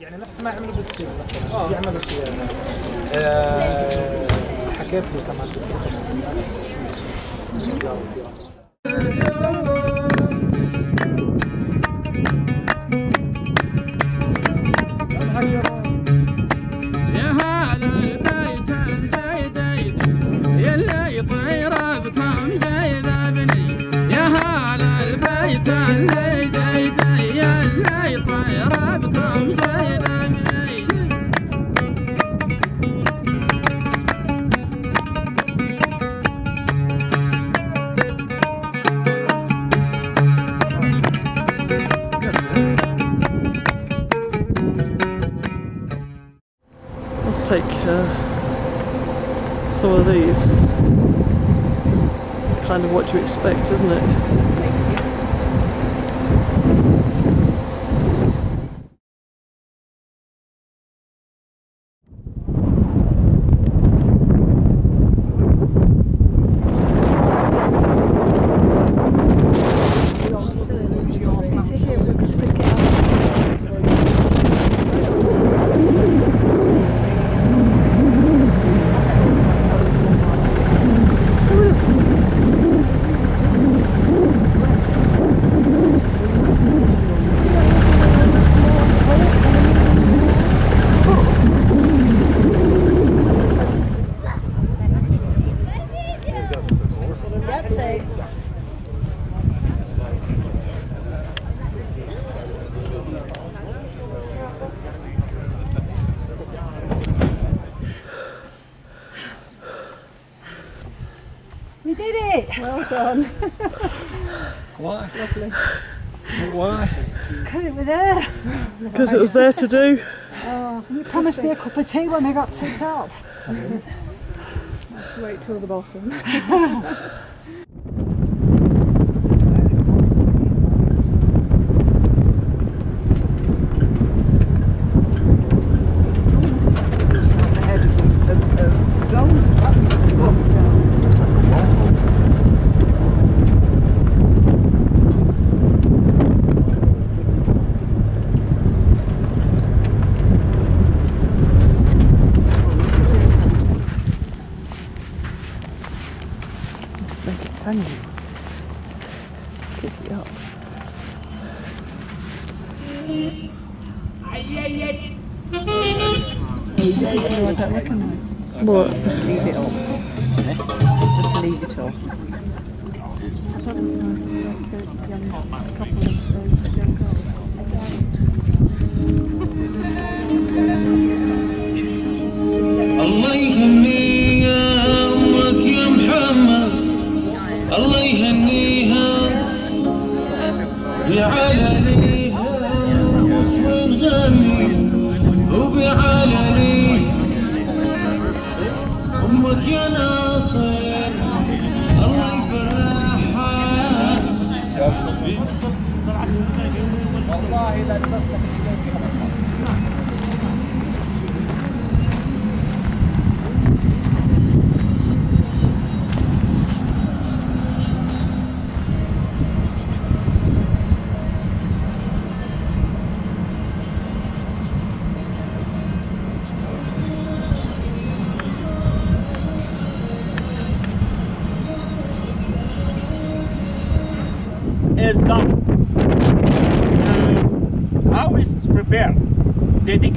يعني نفس ما عملوا بالصين مثلا بيعملوا كذا آه، حكيت له كمان. What you expect, isn't it? That's it. We did it! Well done. Why? Why? Because it was there. Because it was there to do. Oh, you promised me a cup of tea when we got to the top. I have to wait till the bottom. Make it sandy. Kick it up. What? Leave it off. Just leave it off. الله يهنيها امك يا محمد الله يهنيها بعلاليها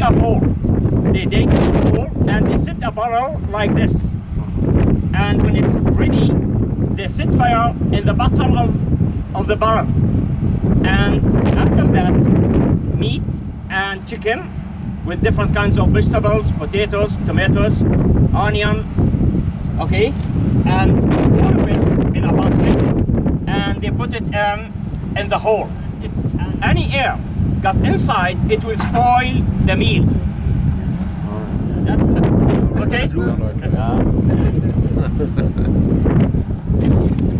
A hole. They dig a hole and they set a barrel like this. And when it's ready, they set fire in the bottom of, of the barrel. And after that, meat and chicken with different kinds of vegetables, potatoes, tomatoes, onion, okay? And all of it in a basket and they put it in, in the hole. If any air got inside, it will spoil the meal. Okay?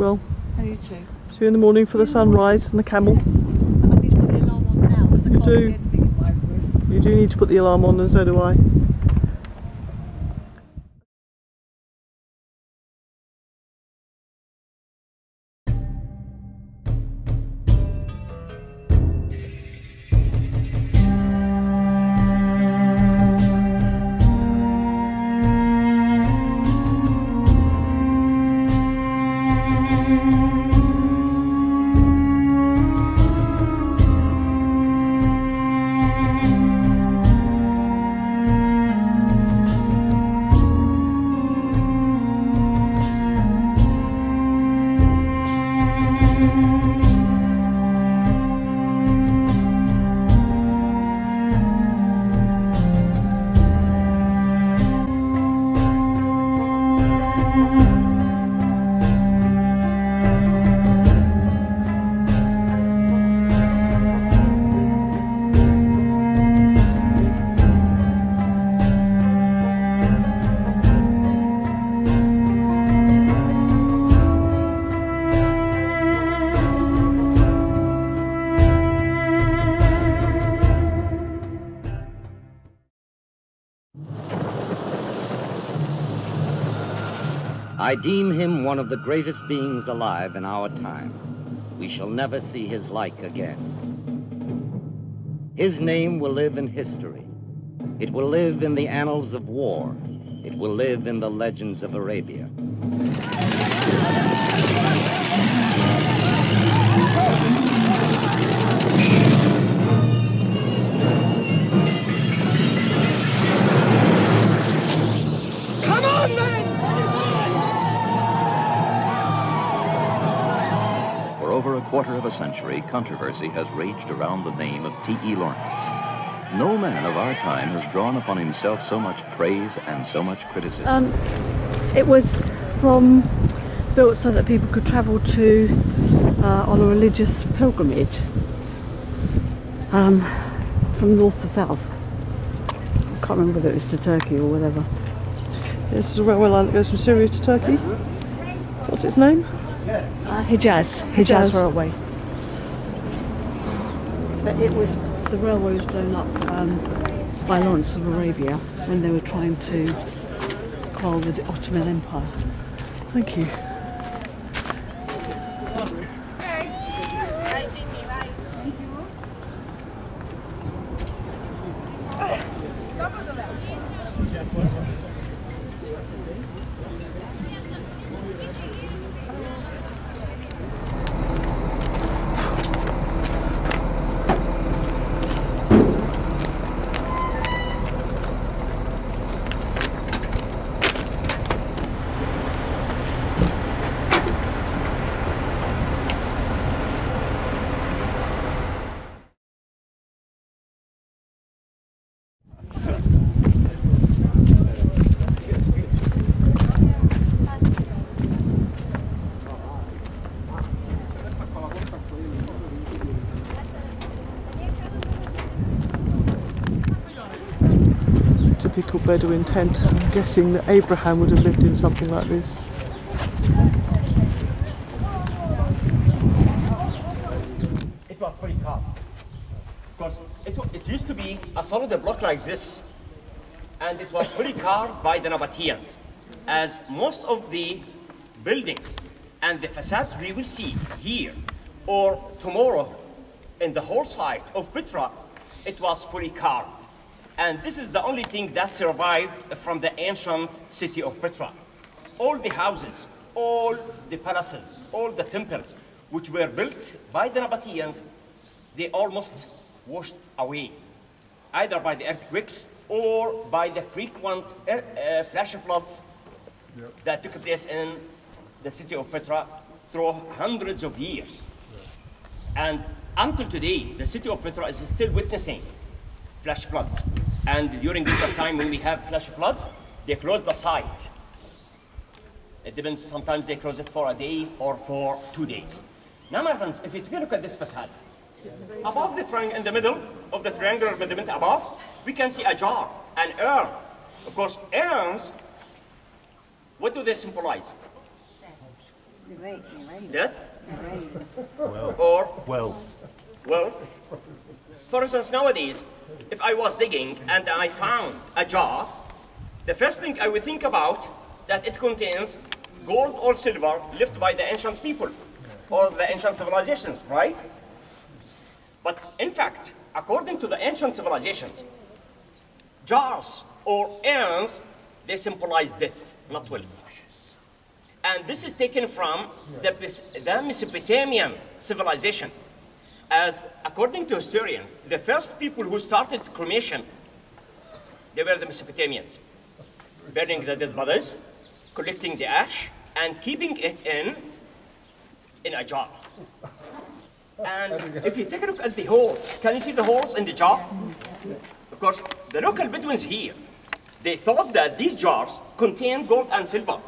well. You too. See you in the morning for the mm. sunrise and the camel. Yes. I need to put the alarm on now You do. see anything in my room. You do need to put the alarm on, and so do I. I deem him one of the greatest beings alive in our time. We shall never see his like again. His name will live in history. It will live in the annals of war. It will live in the legends of Arabia. Quarter of a century, controversy has raged around the name of T.E. Lawrence. No man of our time has drawn upon himself so much praise and so much criticism. Um, it was from built so that people could travel to uh, on a religious pilgrimage um, from north to south. I can't remember whether it was to Turkey or whatever. This is a railway line that goes from Syria to Turkey. What's its name? Uh, Hijaz, Hijaz. Hijaz Railway. But it was the railway was blown up um, by Lawrence of Arabia when they were trying to quell the Ottoman Empire. Thank you. Typical Bedouin tent. I'm guessing that Abraham would have lived in something like this. It was very carved. Because it, it used to be a solid block like this, and it was very carved by the Nabateans. As most of the buildings and the facades we will see here or tomorrow in the whole site of Petra, it was fully carved. And this is the only thing that survived from the ancient city of Petra. All the houses, all the palaces, all the temples, which were built by the Nabateans, they almost washed away, either by the earthquakes or by the frequent uh, uh, flash floods that took place in the city of Petra through hundreds of years. And until today, the city of Petra is still witnessing flash floods. And during winter time, when we have flash flood, they close the site. It depends, sometimes they close it for a day or for two days. Now, my friends, if you take a look at this facade, above the triangle, in the middle of the triangular pediment above, we can see a jar, an urn. Of course, urns what do they symbolize? Death? Or Wealth. wealth? For instance, nowadays, if I was digging and I found a jar, the first thing I would think about that it contains gold or silver left by the ancient people or the ancient civilizations, right? But in fact, according to the ancient civilizations, jars or urns, they symbolize death, not wealth. And this is taken from the, the Mesopotamian civilization. As according to historians, the first people who started cremation, they were the Mesopotamians. Burning the dead bodies, collecting the ash, and keeping it in, in a jar. And if you take a look at the holes, can you see the holes in the jar? Of course, the local Bedouins here, they thought that these jars contained gold and silver.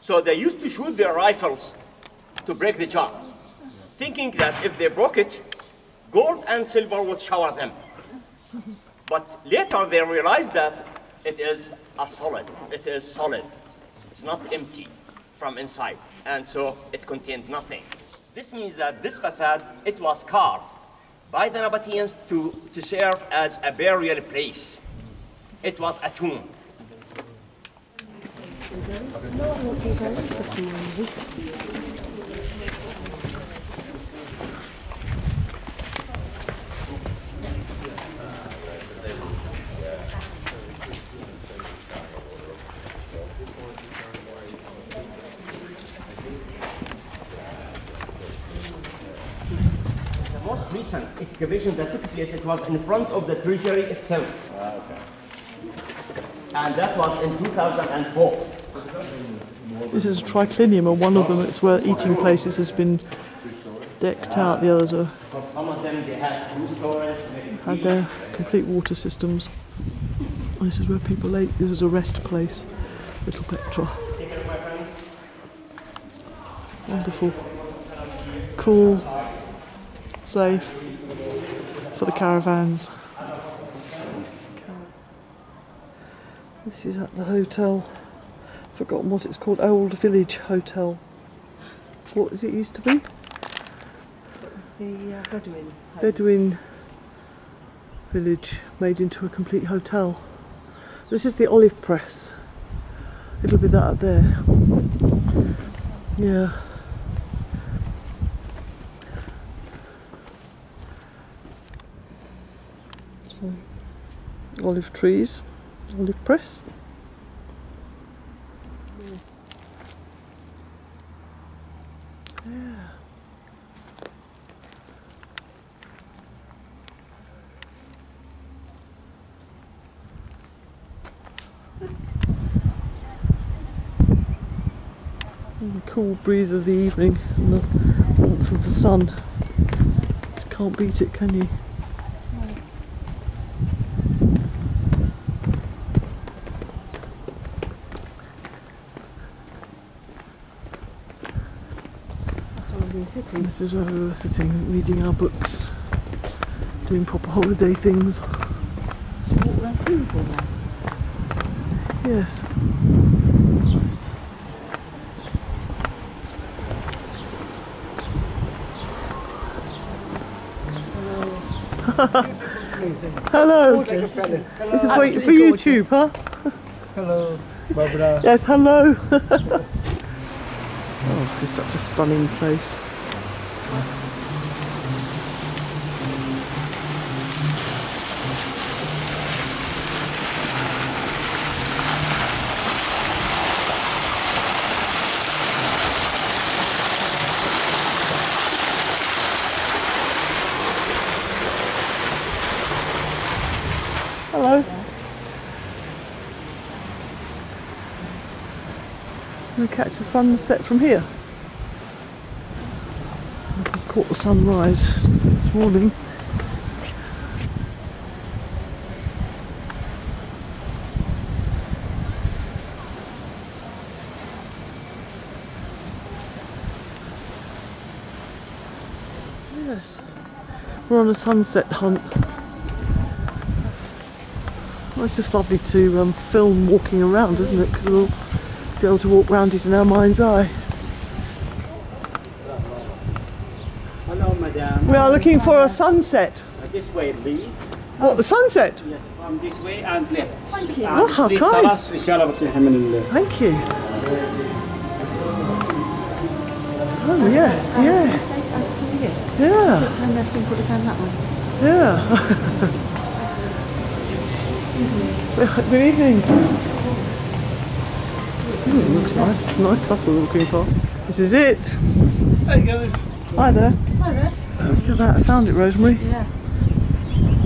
So they used to shoot their rifles to break the jar, thinking that if they broke it, gold and silver would shower them. But later they realized that it is a solid. It is solid. It's not empty from inside. And so it contained nothing. This means that this facade, it was carved by the Nabateans to, to serve as a burial place. It was a tomb. The excavation that took place, it was in front of the treasury itself. And that was in 2004. This is a triclinium, and one of them, it's where eating places has been decked out. The others are, some of them, they had two stories, had their complete water systems. This is where people ate. This is a rest place, Little Petra. Take care of my friends. Wonderful, cool, safe for the caravans. This is at the hotel. Forgotten what it's called. Old Village Hotel. What does it used to be? It was the uh, Bedouin. home. Bedouin village made into a complete hotel. This is the olive press. It'll be that up there. Yeah. So, olive trees, olive press. Yeah. Cool breeze of the evening and the warmth of the sun. Just can't beat it, can you? That's where we were sitting. This is where we were sitting, reading our books, doing proper holiday things. Walk around swimming pool there. Yes. Nice. Hello. This is for, for Absolutely YouTube, huh? Hello, Barbara. Yes, hello. oh, this is such a stunning place. Hello. We catch the sunset from here. I caught the sunrise this morning. Yes, we're on a sunset hunt. Well, it's just lovely to um, film walking around, isn't it? be able to walk round it in our mind's eye. Hello, madam. We are looking for a sunset. Uh, this way, please. What, the sunset? Yes, from this way and left. Thank you. Oh, ah, how kind. Thank you. Oh, yes, yeah. Yeah. Yeah. Good evening. Hmm, it looks nice. Nice supper we're looking for. This is it. Hey guys. Hi there. Look at that. I found it, Rosemary. Yeah.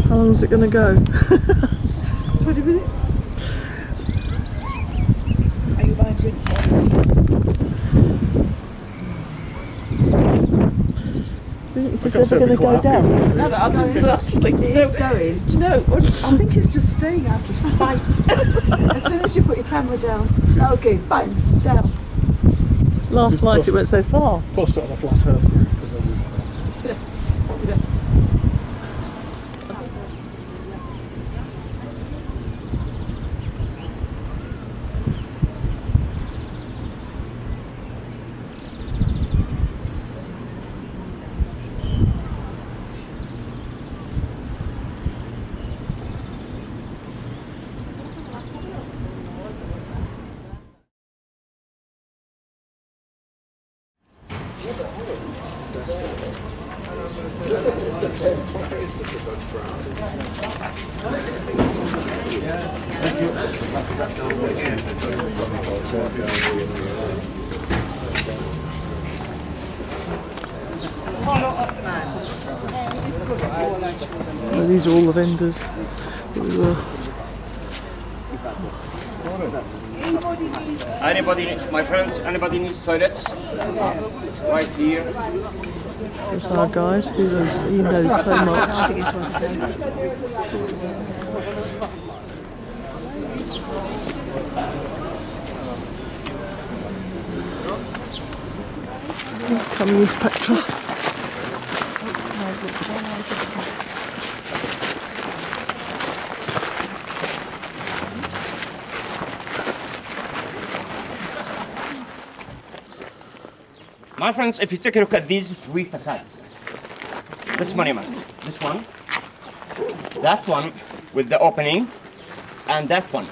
How long is it going to go? 20 minutes. Are you buying drinks? Do you it's ever going to go down? No, no, I'm just actually. It's going. Do you know, what- I think it's just staying out of spite. As soon as you put your camera down, okay, fine, down. Last night it went so far. Post it on a flat earth. Vendors. that we were- Anybody, my friends, anybody needs toilets? Right here. That's our guide. He knows, he knows so much. He's coming into Petra. My friends, if you take a look at these three facades, this monument, this one, that one with the opening, and that one.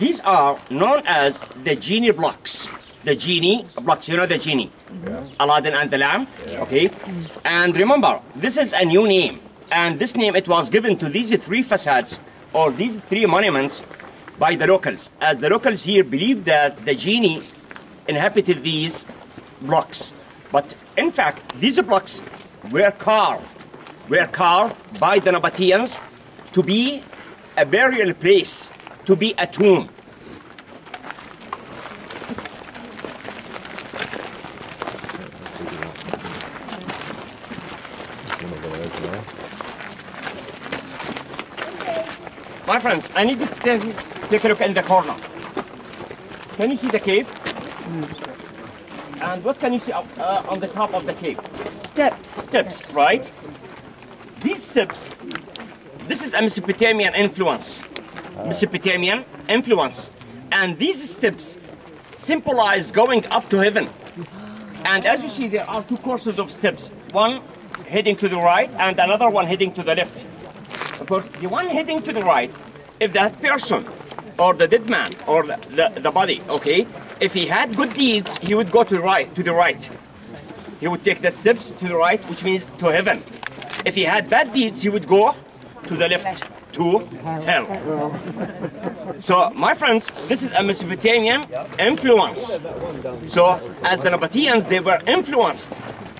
These are known as the genie blocks. The genie blocks, you know the genie? Aladdin and the lamp, okay? And remember, this is a new name. And this name, it was given to these three facades, or these three monuments, by the locals. As the locals here believe that the genie inhabited these blocks. But in fact, these blocks were carved, were carved by the Nabateans to be a burial place, to be a tomb. My friends, I need to take, take a look in the corner. Can you see the cave? Mm. And what can you see up, uh, on the top of the cave? Steps. Steps, right? These steps, this is a Mesopotamian influence. Ah. Mesopotamian influence. And these steps symbolize going up to heaven. And as you see, there are two courses of steps. One heading to the right and another one heading to the left. Of course, the one heading to the right, if that person or the dead man or the, the, the body, okay, if he had good deeds, he would go to the right to the right. He would take the steps to the right, which means to heaven. If he had bad deeds, he would go to the left, to hell. So, my friends, this is a Mesopotamian influence. So, as the Nabateans, they were influenced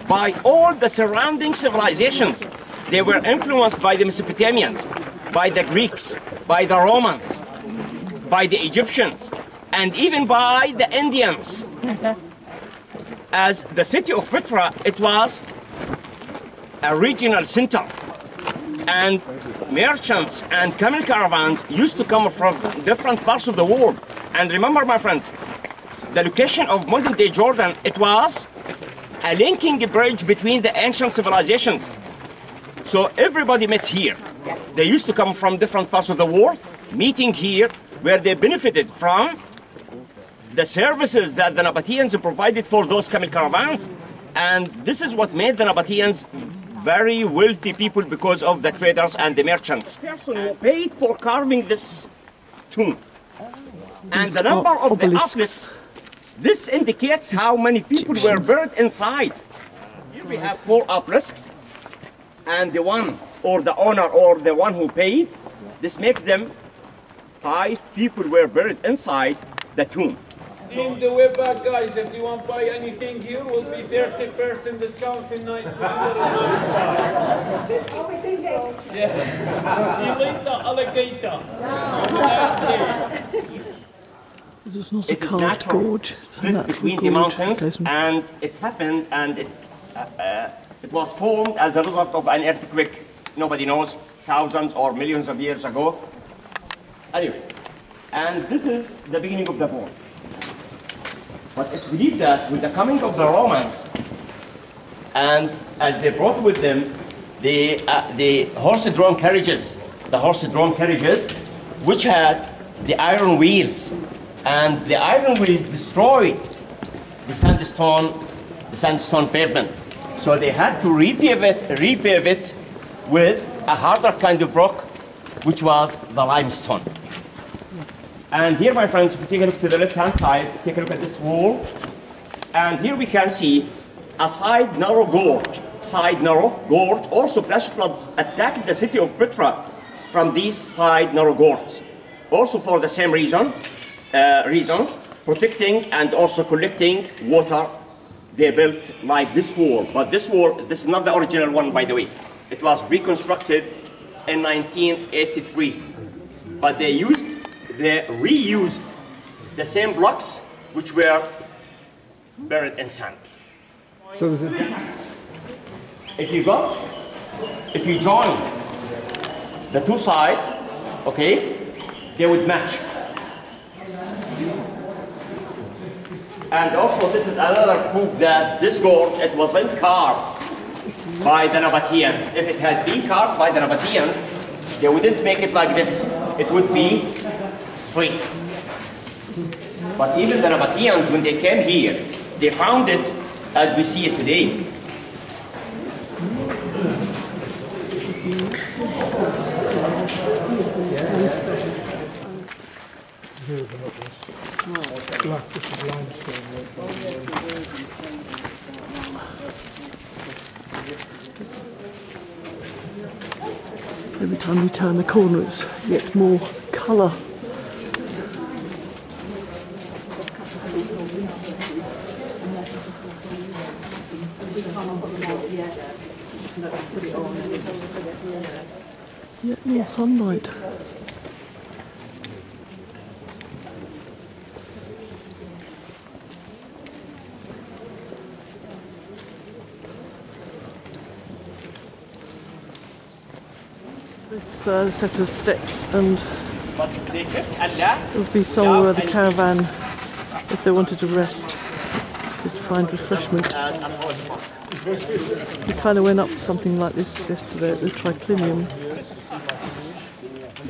by all the surrounding civilizations. They were influenced by the Mesopotamians, by the Greeks, by the Romans, by the Egyptians, and even by the Indians. As the city of Petra, it was a regional center. And merchants and camel caravans used to come from different parts of the world. And remember, my friends, the location of modern day Jordan, it was a linking bridge between the ancient civilizations. So everybody met here. They used to come from different parts of the world, meeting here where they benefited from the services that the Nabateans provided for those camel caravans. And this is what made the Nabateans very wealthy people because of the traders and the merchants. Person who paid for carving this tomb. Oh. And the number of the obelisks. this indicates how many people were buried inside. Here we have four obelisks, and the one, or the owner, or the one who paid, this makes them five people were buried inside the tomb. In the way back, guys, if you want to buy anything here, will be 30% discount in nice Yeah. See you later, alligator. This is not a carved natural, gorge. It's a split between gorge. the mountains, Goes- and it happened, and it, uh, uh, it was formed as a result of an earthquake. Nobody knows, thousands or millions of years ago. Anyway, and this is the beginning of the bone. But it's believed that with the coming of the Romans, and as they brought with them the, uh, the horse-drawn carriages, the horse-drawn carriages, which had the iron wheels, and the iron wheels destroyed the sandstone, the sandstone pavement. So they had to repave it, repave it with a harder kind of rock, which was the limestone. And here, my friends, if you take a look to the left-hand side, take a look at this wall, and here we can see a side narrow gorge. Side narrow gorge. Also, flash floods attacked the city of Petra from these side narrow gorges. Also for the same reason, uh, reasons, protecting and also collecting water. They built like this wall, but this wall, this is not the original one, by the way. It was reconstructed in 1983, but they used, they reused the same blocks which were buried in sand. So is it? If you got, if you join the two sides, okay, they would match. And also, this is another proof that this gorge, it wasn't carved by the Nabateans. If it had been carved by the Nabateans, they wouldn't make it like this. It would be But even the Nabateans, when they came here, they found it as we see it today. Every time you turn the corner, it's yet more colour. Yet more sunlight. This uh, set of steps and it would be somewhere where the caravan, if they wanted to rest, could find refreshment. We kind of went up something like this yesterday at the triclinium.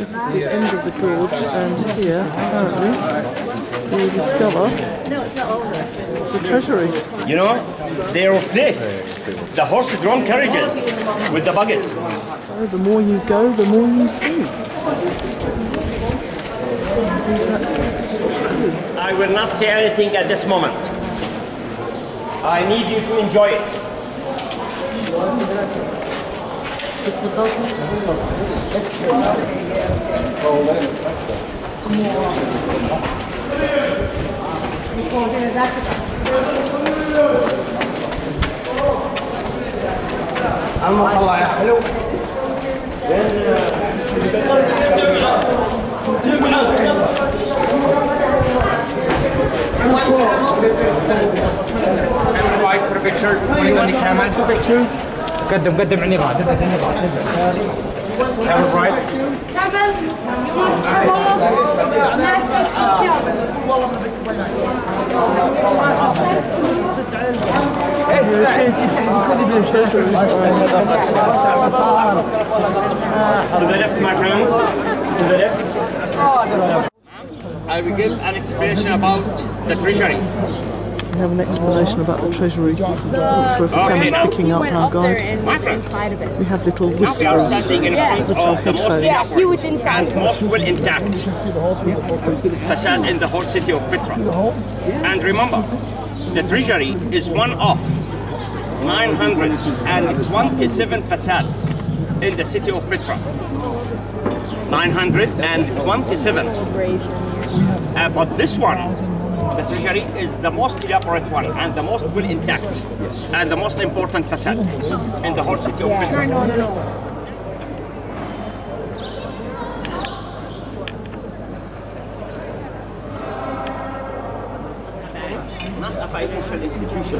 This is the end of the gorge, and here, apparently, we will discover No, it's not all the treasury. You know, they are replaced the horse-drawn carriages with the buggies. So oh, the more you go, the more you see. Indeed, that's true. I will not say anything at this moment. I need you to enjoy it. como عم يا حلو قدم قدم عني بعد قدم عني بعد I will give an explanation about the treasury. We have an explanation about the treasury, which we're Okay, now. picking up our guide. My We have little we are whispers, standing in front which are of the most headphones. elaborate and most well intact facade in the whole city of Petra. And remember, the treasury is one of 927 facades in the city of Petra. 927. Uh, but this one, the treasury, is the most elaborate one and the most well intact and the most important facade in the whole city of Petra. Not a financial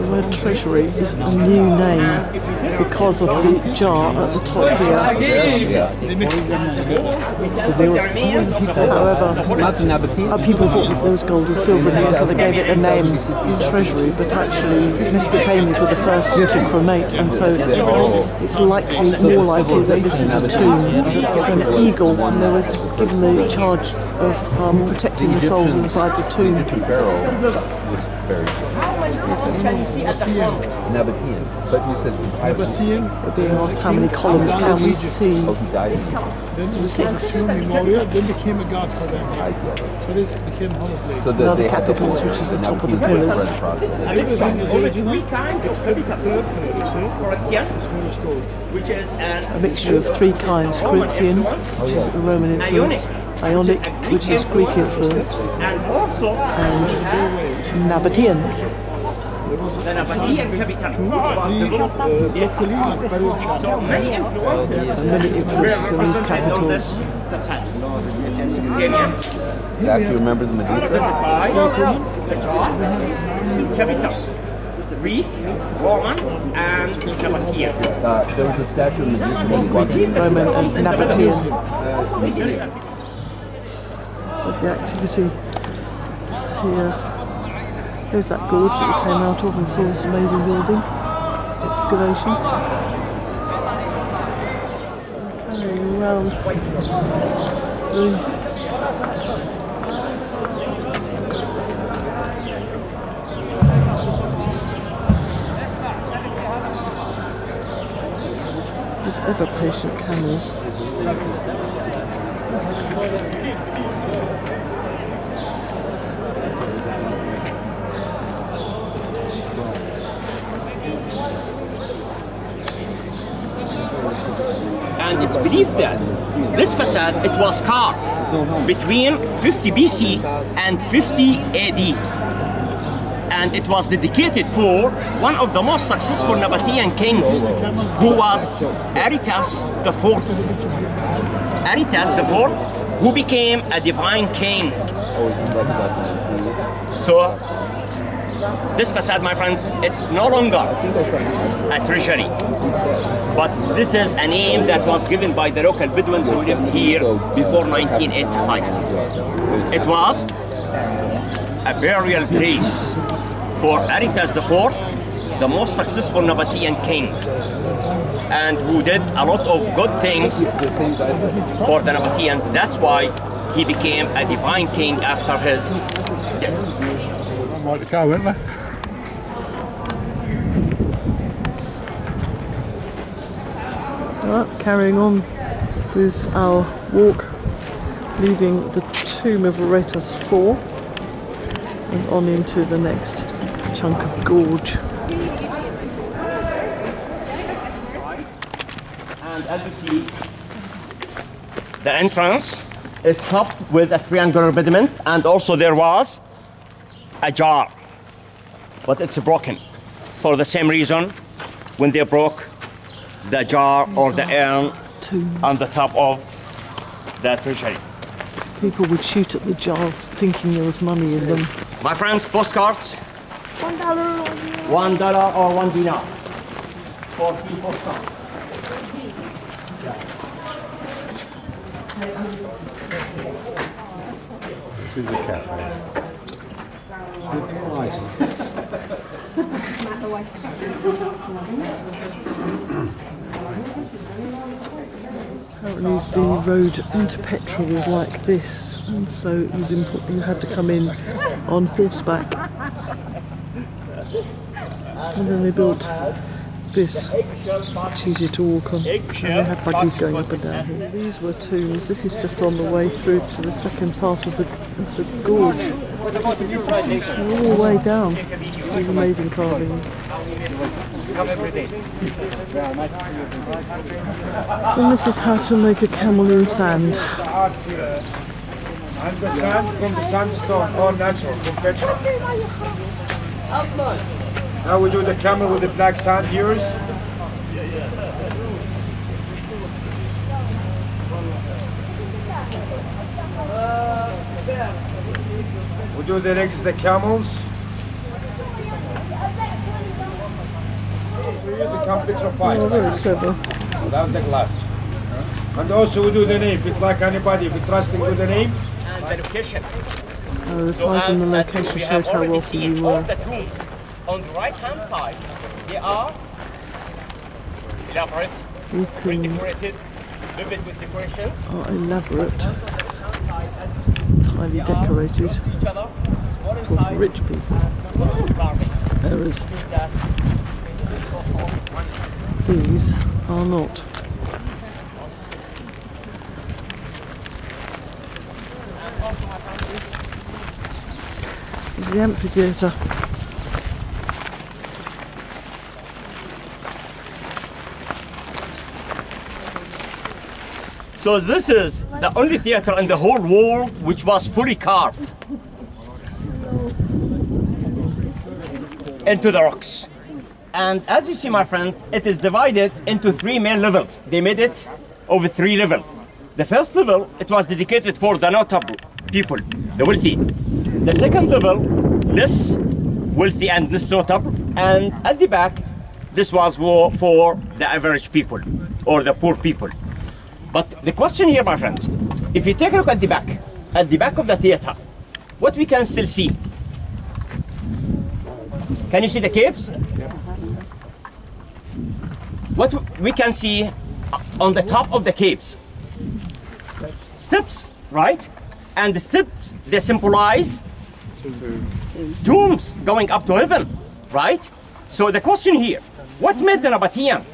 word treasury is a new name because of the jar at the top here. However, uh, people thought that there was gold and silver here, so they gave it the name treasury, but actually Mesopotamians were the first to cremate, and so it's likely, more likely that this is a tomb. This is an eagle, and they were given the charge of um, protecting the souls inside the tomb. Nabatean. But you said Nabatean? We're being asked how many columns can we see? Oh, he died in Six. Then became a god for them. So it became holiday. So Now the capitals, which is the top of the pillars. Only three kinds of capitals. Corinthian, which is A mixture of three kinds, Corinthian, oh, which is a Roman influence, Ionic, which is Greek influence, and also and Nabatean. the Nabatean capital. So many influences. So many influences in these capitals. Zach, you remember the Medusa? capitals. Greek, Roman, and Nabatean. Uh, there was a statue of Medusa when in. Roman and Nabatean. This is the activity here. There's that gorge that we came out of and saw this amazing building. Excavation. Carrying around the ever patient camels. And it's believed that this facade it was carved between 50 BC and 50 AD. And it was dedicated for one of the most successful Nabatean kings, who was Aretas IV. Aretas IV, who became a divine king. So, this facade, my friends, it's no longer a treasury. This is a name that was given by the local Bedouins who lived here before 1985. It was a burial place for Aretas IV, the most successful Nabatean king, and who did a lot of good things for the Nabateans. That's why he became a divine king after his death. Carrying on with our walk, leaving the tomb of Aretas IV and on into the next chunk of gorge. And see, the entrance is topped with a triangular pediment, and also there was a jar, but it's broken. For the same reason, when they broke the jar or the urn on the top of the treasury. People would shoot at the jars thinking there was money in them. My friends, postcards, One dollar. one dollar or one dinar. For three postcards. This is a cafe. Apparently the road into Petra was like this, and so it was important you had to come in on horseback. And then they built this, is easier to walk on. And they had buggies going up and down here. These were tombs. This is just on the way through to the second part of the, of the gorge. All the way down. These amazing carvings. And this is how to make a camel in sand. And the sand from the sandstone, all natural, from Petra. Now we do the camel with the black sand here. We do the legs, the camels. We use the camel picture Oh, very clever. That's the glass. And also we do the name. It's like anybody, if you trusting with the name. And the location. Oh, the size and the uh, location showed how wealthy you All were. the tombs on the right hand side, they are elaborate, These tombs decorated, vivid with decorations. are elaborate, highly decorated Each other, for rich people. lots of carving. Whereas That these are not. This is the amphitheatre. So this is the only theater in the whole world which was fully carved into the rocks. And as you see, my friends, it is divided into three main levels. They made it over three levels. The first level, it was dedicated for the notable people, the wealthy. The second level, less wealthy and less notable. And at the back, this was for for the average people or the poor people. But the question here, my friends, if you take a look at the back, at the back of the theater, what we can still see? Can you see the caves? What we can see on the top of the caves? Steps, right? And the steps, they symbolize tombs going up to heaven, right? So the question here, what made the Nabateans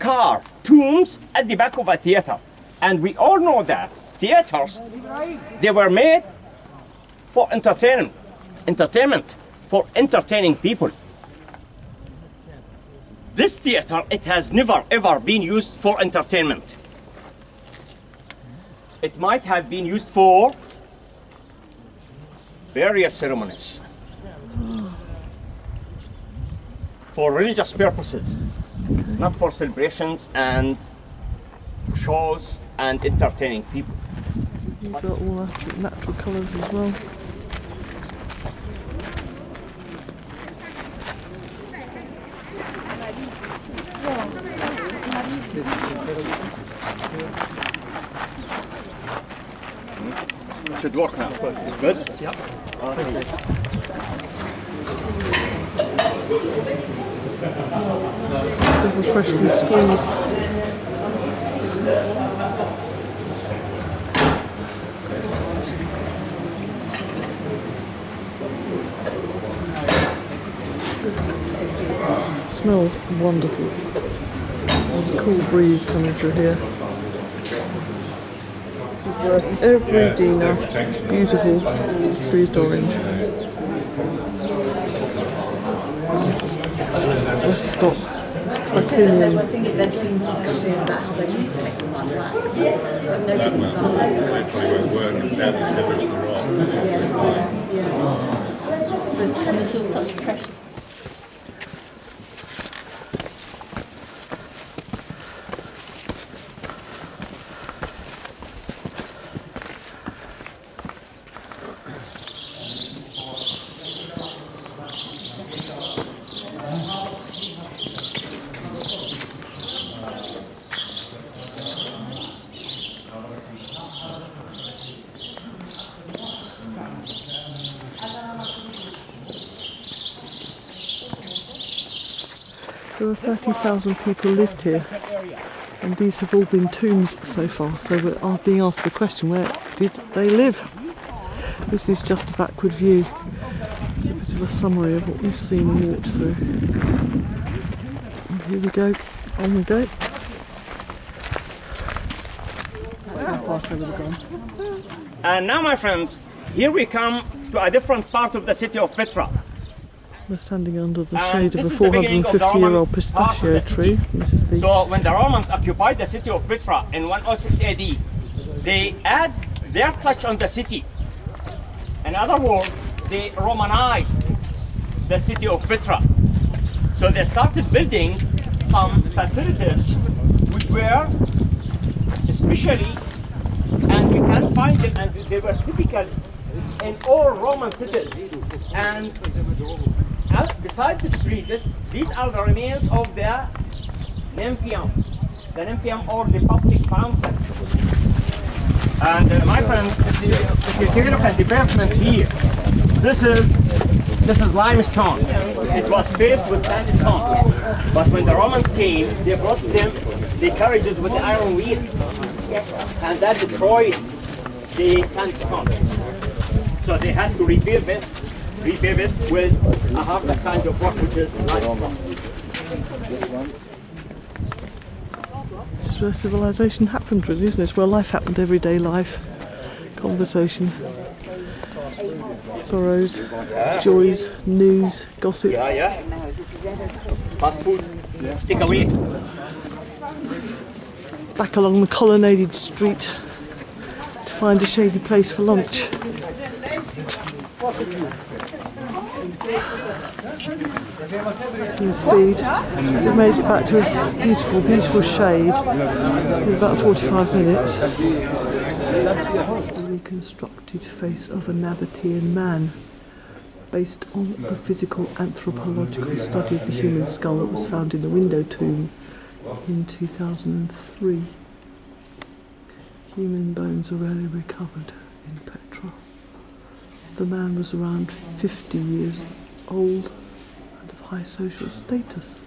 carve tombs at the back of a theater? And we all know that theaters, they were made for entertainment, entertainment, for entertaining people. This theater, it has never ever been used for entertainment. It might have been used for burial ceremonies, for religious purposes, not for celebrations and shows and entertaining people. These are all natural, colours as well. Should work now. Good? Yep. This is freshly squeezed. smells wonderful. There's a cool breeze coming through here. This is worth every dinar. Beautiful squeezed orange. Let's, let's stop. Let's Titanium. were thinking there'd been discussions about how they could protect them like wax. But nobody's done They that. probably won't work and damage damage the rocks. And there's still such precious There are 30,000 people lived here, and these have all been tombs so far. So we are being asked the question: Where did they live? This is just a backward view. It's a bit of a summary of what we've seen and walked through. And here we go. On we go. And now, my friends, here we come to a different part of the city of Petra. We're standing under the And shade of a is the beginning of the 450 year old pistachio part of the tree. This is the So when the Romans occupied the city of Petra in 106 AD, they add their touch on the city. In other words, they Romanized the city of Petra. So they started building some facilities which were especially, and we can find them, and they were typical in all Roman cities. And beside the street, these are the remains of the Nymphaeum, the Nymphaeum or the public fountain. And uh, my friend, if you take a look at the pavement here, this is this is limestone. It was paved with sandstone. But when the Romans came, they brought them, the carriages with the iron wheel, and that destroyed the sandstone. So they had to rebuild it, rebuild it with a half the kind of rock which is limestone. This is where civilization happened, really, isn't it? It's where life happened, everyday life, conversation, sorrows, joys, news, gossip. Yeah, yeah. Fast food, take away. Back along the colonnaded street to find a shady place for lunch. In speed, we made it back to this beautiful, beautiful shade in about 45 minutes. The reconstructed face of a Nabatean man, based on the physical anthropological study of the human skull that was found in the window tomb in 2003. Human bones are rarely recovered in Petra. The man was around 50 years old and of high social status.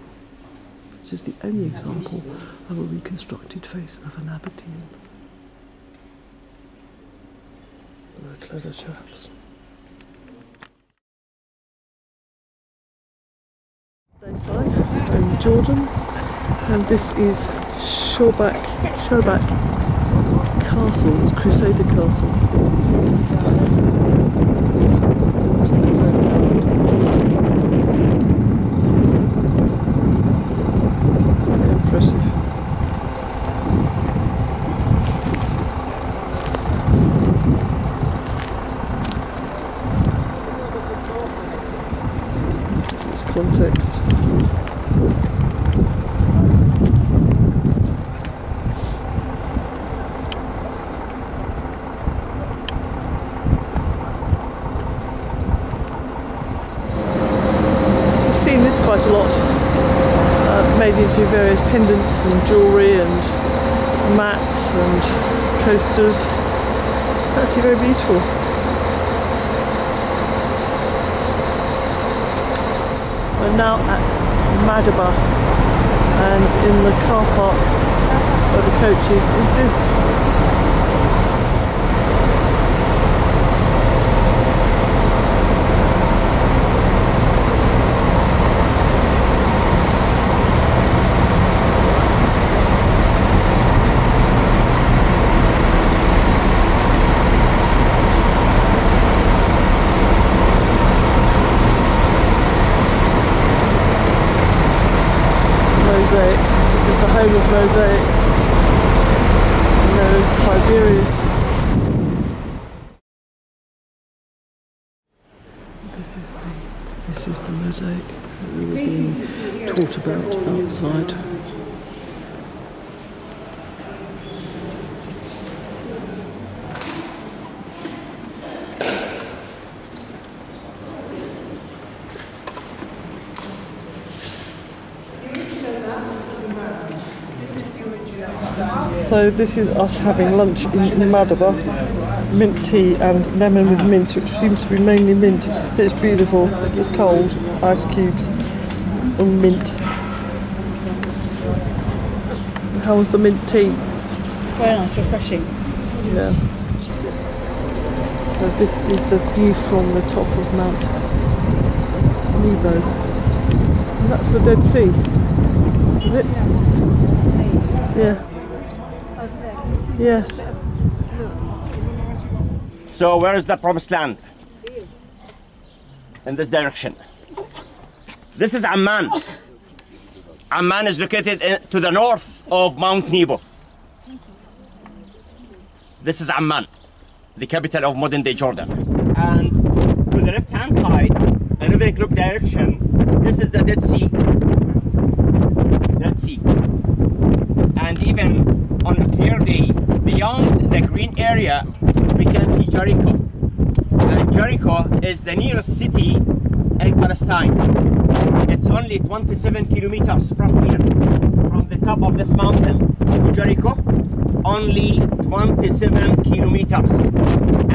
This is the only example of a reconstructed face of an Nabatean. They were clever chaps. Day five in Jordan, and this is Shobak, Shobak Castle, it's Crusader Castle. Built on its own land. Very impressive. This is its context. I've seen this quite a lot, uh, made into various pendants and jewellery and mats and coasters. It's actually very beautiful. We're now at Madaba and in the car park where the coach is, is this. Home of mosaics. And there is Tiberius. This is the this is the mosaic that we were being taught about outside. So this is us having lunch in Madaba, mint tea and lemon with mint, which seems to be mainly mint. It's beautiful. It's cold, ice cubes, and mint. How was the mint tea? Very nice, refreshing. Yeah. So this is the view from the top of Mount Nebo. And that's the Dead Sea. Is it? Yeah. Yes. So where is the promised land? In this direction. This is Amman. Amman is located in, to the north of Mount Nebo. This is Amman, the capital of modern day Jordan. And to the left hand side, the River Clook direction, this is the Dead Sea. Dead Sea. And even on a clear day, beyond the green area, we can see Jericho. And Jericho is the nearest city in Palestine. It's only 27 kilometers from here, from the top of this mountain to Jericho. Only 27 kilometers.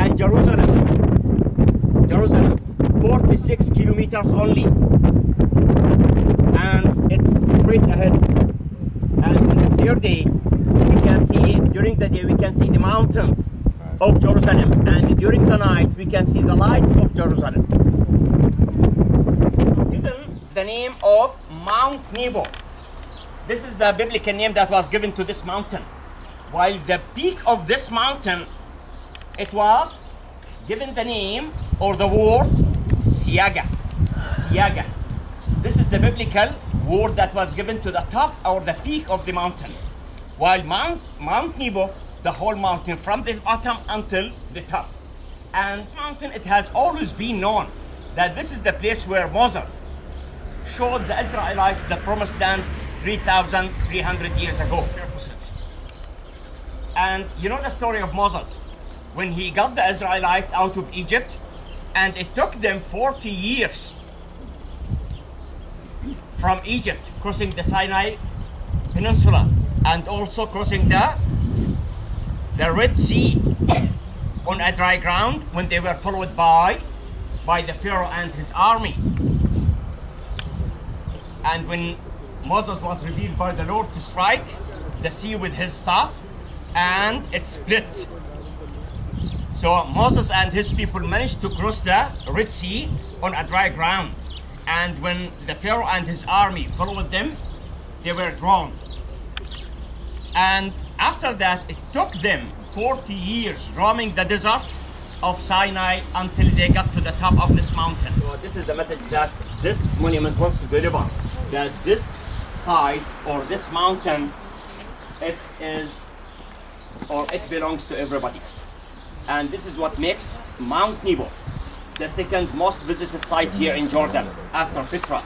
And Jerusalem, Jerusalem, 46 kilometers only. And it's straight ahead. And a clear day, we can see, during the day, we can see the mountains of Jerusalem. And during the night, we can see the lights of Jerusalem. Given the name of Mount Nebo. This is the biblical name that was given to this mountain. While the peak of this mountain, it was given the name or the word Siaga. Siaga. This is the biblical word that was given to the top or the peak of the mountain. While Mount, Mount Nebo, the whole mountain from the bottom until the top. And this mountain, it has always been known that this is the place where Moses showed the Israelites the promised land 3,300 years ago. And you know the story of Moses when he got the Israelites out of Egypt, and it took them 40 years from Egypt, crossing the Sinai Peninsula, and also crossing the the Red Sea on a dry ground when they were followed by by the Pharaoh and his army. And when Moses was revealed by the Lord to strike the sea with his staff, and it split. So Moses and his people managed to cross the Red Sea on a dry ground. And when the Pharaoh and his army followed them, they were drowned. And after that, it took them 40 years roaming the desert of Sinai until they got to the top of this mountain. So this is the message that this monument wants to deliver. That this side or this mountain, it is or it belongs to everybody. And this is what makes Mount Nebo the second most visited site here in Jordan after Petra.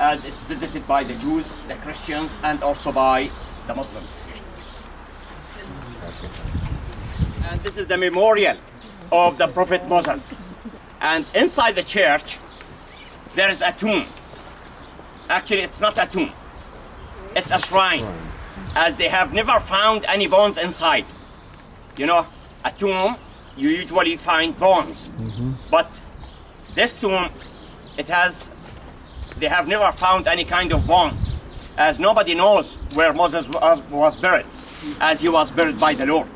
As it's visited by the Jews, the Christians, and also by the Muslims. And this is the memorial of the Prophet Moses. And inside the church, there is a tomb. Actually, it's not a tomb, it's a shrine, as they have never found any bones inside. You know, a tomb, you usually find bones. Mm-hmm. But this tomb, it has, they have never found any kind of bones, as nobody knows where Moses was, was buried, as he was buried by the Lord.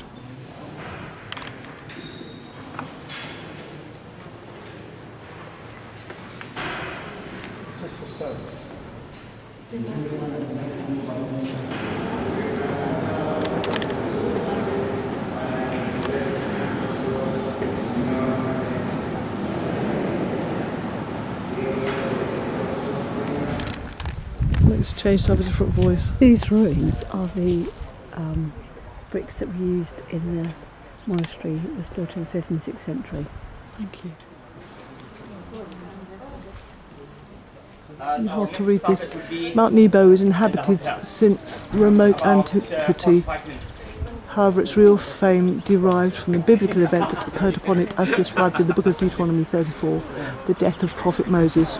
Makes changed to have a different voice. These ruins are the um, bricks that were used in the monastery that was built in the 5th and 6th century. Thank you. It's hard to read this. Mount Nebo is inhabited since remote antiquity. However, its real fame derived from the biblical event that occurred upon it as described in the book of Deuteronomy 34, the death of prophet Moses,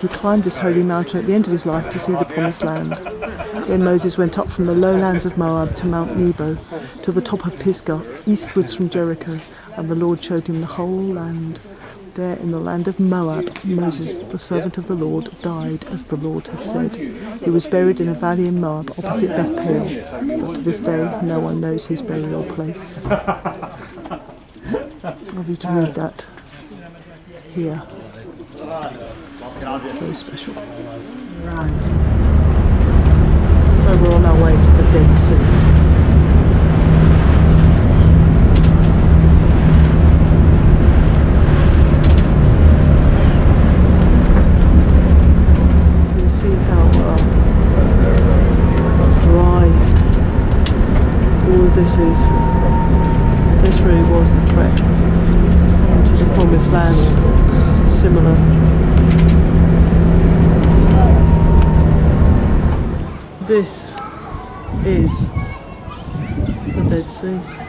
who climbed this holy mountain at the end of his life to see the promised land. Then Moses went up from the lowlands of Moab to Mount Nebo, to the top of Pisgah, eastwards from Jericho, and the Lord showed him the whole land. There in the land of Moab, Moses, the servant of the Lord, died as the Lord had said. He was buried in a valley in Moab opposite Beth but to this day no one knows his burial place. I'll to read that here. Very special. Right. So we're on our way to the Dead Sea. You see how uh, this is. This really was the trek to similar. This is the Dead Sea.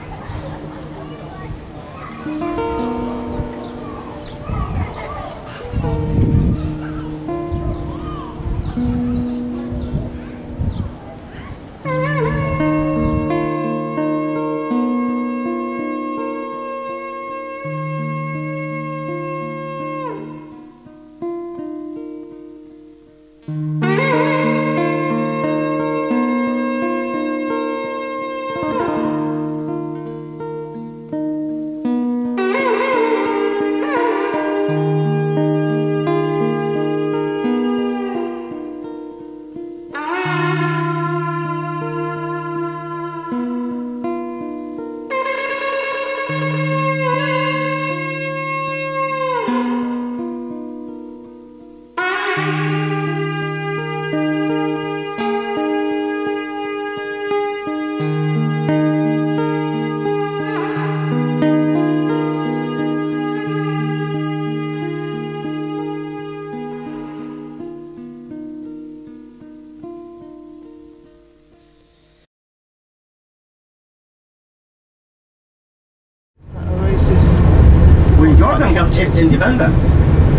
Jordan got its independence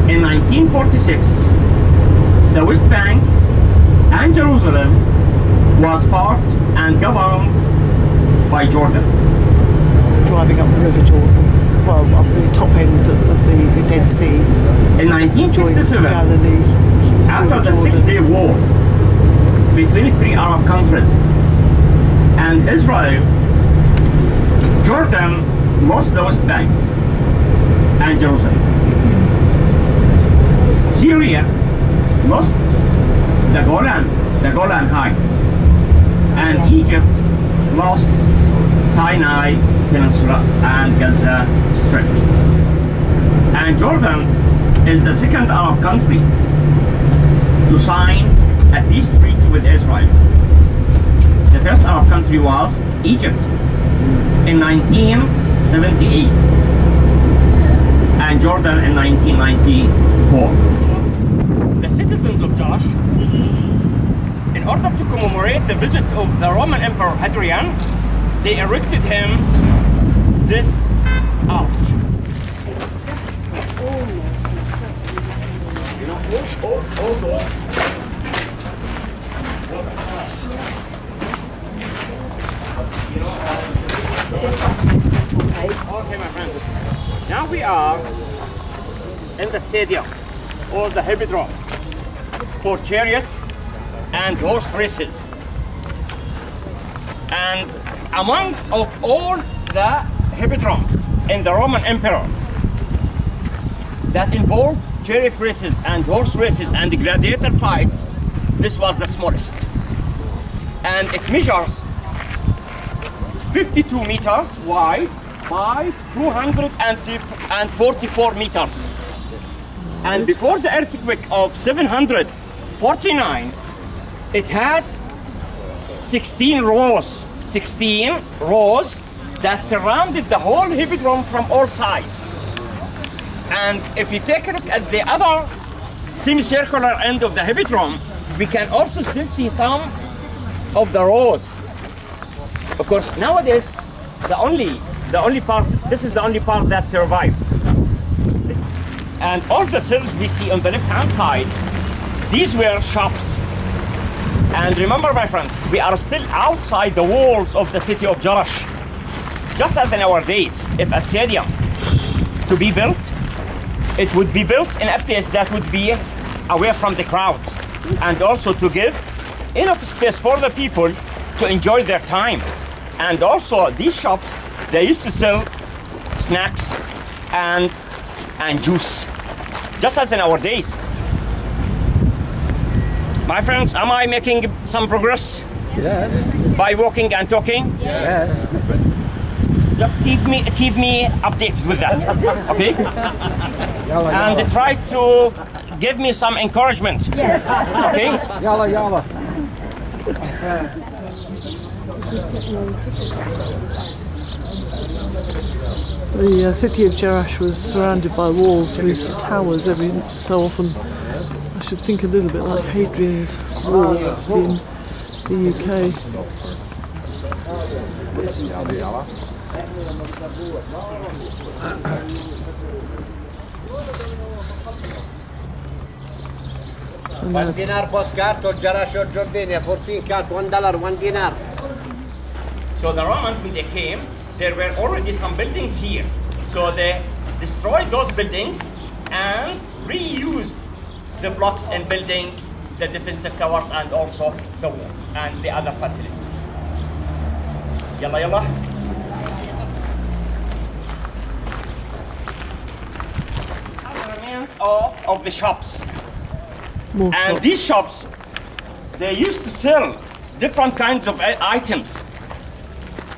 in 1946, the West Bank and Jerusalem was part and governed by Jordan. Driving up the River Jordan, well, up the top end of the Dead Sea. In 1967, Galilee, after the Six Day War between three Arab countries and Israel, Jordan lost the West Bank and Jerusalem. Syria lost the Golan, the Golan Heights, and Egypt lost Sinai Peninsula and Gaza Strip. And Jordan is the second Arab country to sign a peace treaty with Israel. The first Arab country was Egypt in 1978 and Jordan in 1994. The citizens of Jarash, in order to commemorate the visit of the Roman Emperor Hadrian, they erected him this arch. Okay, my friend. Now we are in the stadium or the hippodrome for chariot and horse races. And among of all the hippodromes in the Roman Empire that involved chariot races and horse races and the gladiator fights, this was the smallest. And it measures 52 meters wide by 244 meters. And before the earthquake of 749, it had 16 rows, 16 rows that surrounded the whole hippodrome from all sides. And if you take a look at the other semicircular end of the hippodrome, we can also still see some of the rows. Of course, nowadays, the only, the only part, this is the only part that survived. And all the cells we see on the left-hand side, these were shops. And remember, my friends, we are still outside the walls of the city of Jarash. Just as in our days, if a stadium to be built, it would be built in a place that would be away from the crowds and also to give enough space for the people to enjoy their time. And also, these shops, they used to sell snacks and, and juice, just as in our days. My friends, am I making some progress? Yes. By walking and talking? Yes. Just keep me keep me updated with that, okay? Yalla, And try to give me some encouragement. Yes. Okay? Yalla, yalla. The uh, city of Jerash was surrounded by walls with towers every so often. I should think a little bit like Hadrian's Wall in the UK. One dinar postcard Jarasho, Jordania, 14 cat, one dollar, one dinar. So the Romans, when they came, there were already some buildings here. So they destroyed those buildings and reused the blocks and building the defensive towers and also the wall and the other facilities. Yalla yalla. Remains of, of the shops. More and shops. these shops, they used to sell different kinds of items.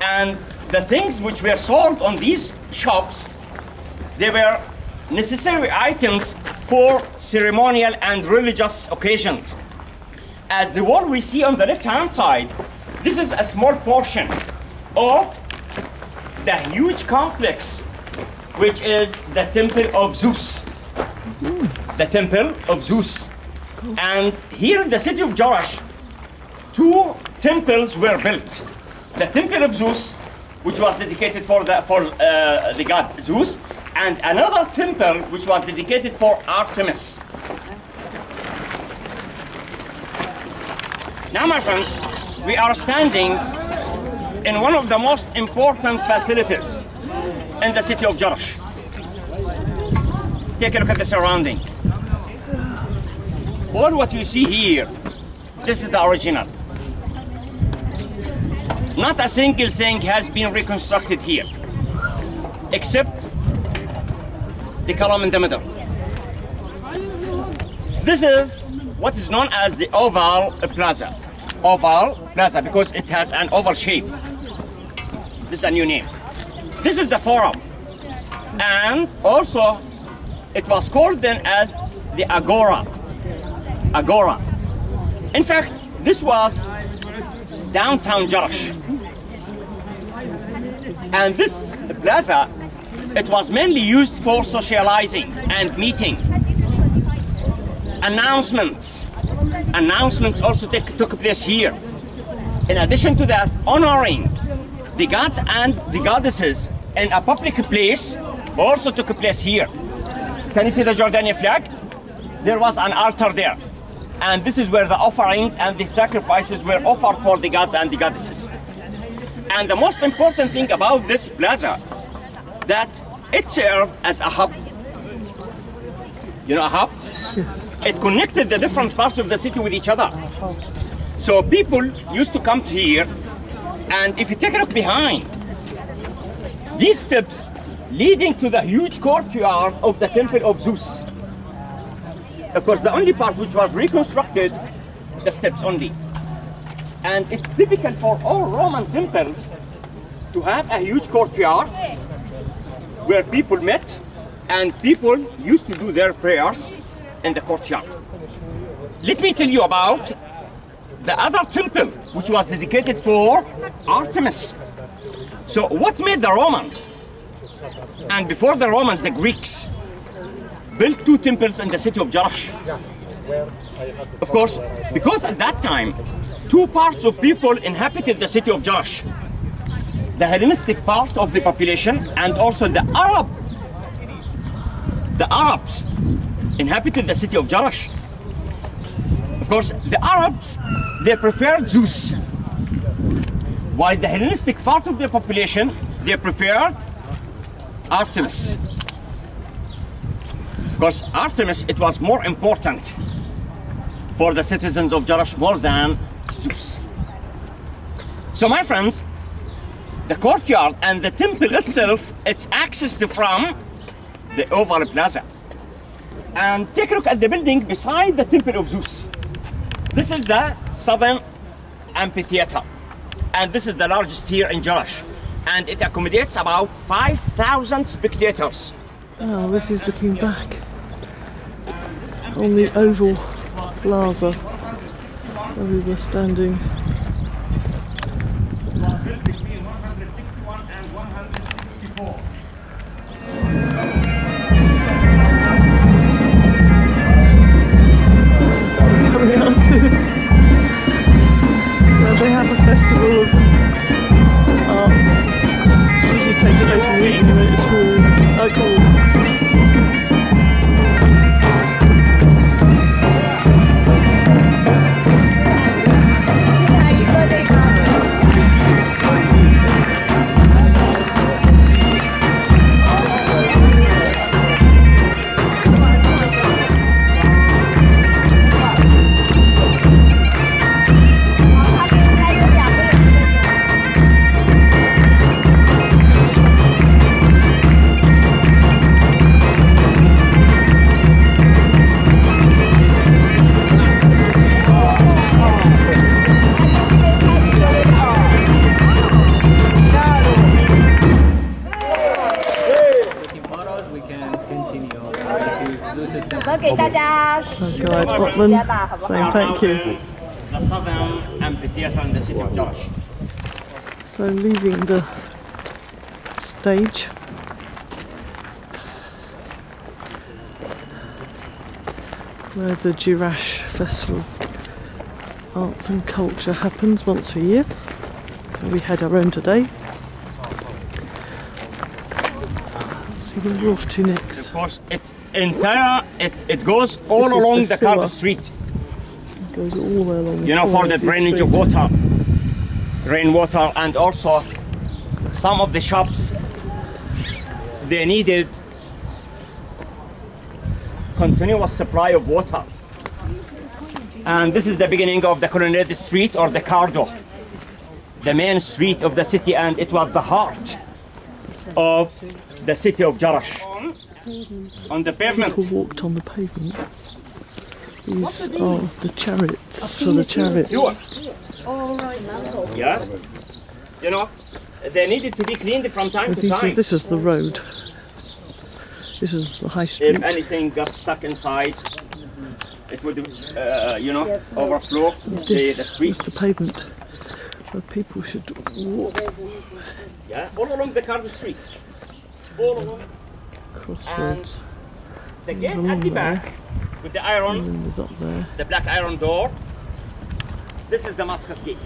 And the things which were sold on these shops, they were necessary items for ceremonial and religious occasions. As the wall we see on the left hand side, this is a small portion of the huge complex which is the temple of Zeus. The temple of Zeus. And here in the city of Jarash, two temples were built. The temple of Zeus, which was dedicated for the for uh, the god Zeus, and another temple which was dedicated for Artemis. Now, my friends, we are standing in one of the most important facilities in the city of Jarash. Take a look at the surrounding. All what you see here, this is the original. Not a single thing has been reconstructed here, except the column in the middle. This is what is known as the oval plaza. Oval plaza because it has an oval shape. This is a new name. This is the forum. And also, it was called then as the Agora. Agora. In fact, this was downtown Jarash. And this plaza, it was mainly used for socializing and meeting. Announcements. Announcements also took place here. In addition to that, honoring the gods and the goddesses in a public place also took place here. Can you see the Jordanian flag? There was an altar there. And this is where the offerings and the sacrifices were offered for the gods and the goddesses. And the most important thing about this plaza, that it served as a hub. You know a hub? Yes. It connected the different parts of the city with each other. So people used to come here, and if you take a look behind, these steps leading to the huge courtyard of the temple of Zeus. Of course, the only part which was reconstructed, the steps only. And it's typical for all Roman temples to have a huge courtyard where people met and people used to do their prayers in the courtyard. Let me tell you about the other temple, which was dedicated for Artemis. So, what made the Romans, and before the Romans, the Greeks, built two temples in the city of Jerash? Of course, because at that time, two parts of people inhabited the city of Jerash the Hellenistic part of the population and also the Arab. The Arabs inhabited the city of Jerash. Of course, the Arabs, they preferred Zeus. While the Hellenistic part of the population, they preferred Artemis. Course, Artemis, it was more important for the citizens of Jerash more than Zeus. So my friends, the courtyard and the temple itself, it's accessed from the Oval Plaza. And take a look at the building beside the Temple of Zeus. This is the Southern Amphitheater. And this is the largest here in Jerash. And it accommodates about 5,000 spectators. Oh, this is looking back on the Oval Plaza where we were standing. Festival of arts. Usually takes place in the evening it's cool. Guide Otman saying thank you. The Southern Amphitheater in the city of Jerash. So leaving the stage. Where the Jerash Festival of Arts and Culture happens once a year. So we had our own today. Let's see where we're off to next. Of course, it entire it, it goes all This along the the. Street. It goes all the way along. You know, for the drainage of water, rainwater, and also some of the shops they needed continuous supply of water. And this is the beginning of the Colonnade Street or the Cardo, the main street of the city, and it was the heart of the city of Jerash. On the pavement. People walked on the pavement. These are the chariots for the chariots. Yeah. You know, they needed to be cleaned from time So to these are- time. this is the road. This is the high street. If anything got stuck inside, it would, uh, you know, overflow the, the This street. is the pavement where people should walk Yeah, all along the Cardo Street. All along. Crossroads. The gate at the there, back with the iron, and up there. the black iron door. This is Damascus Gate.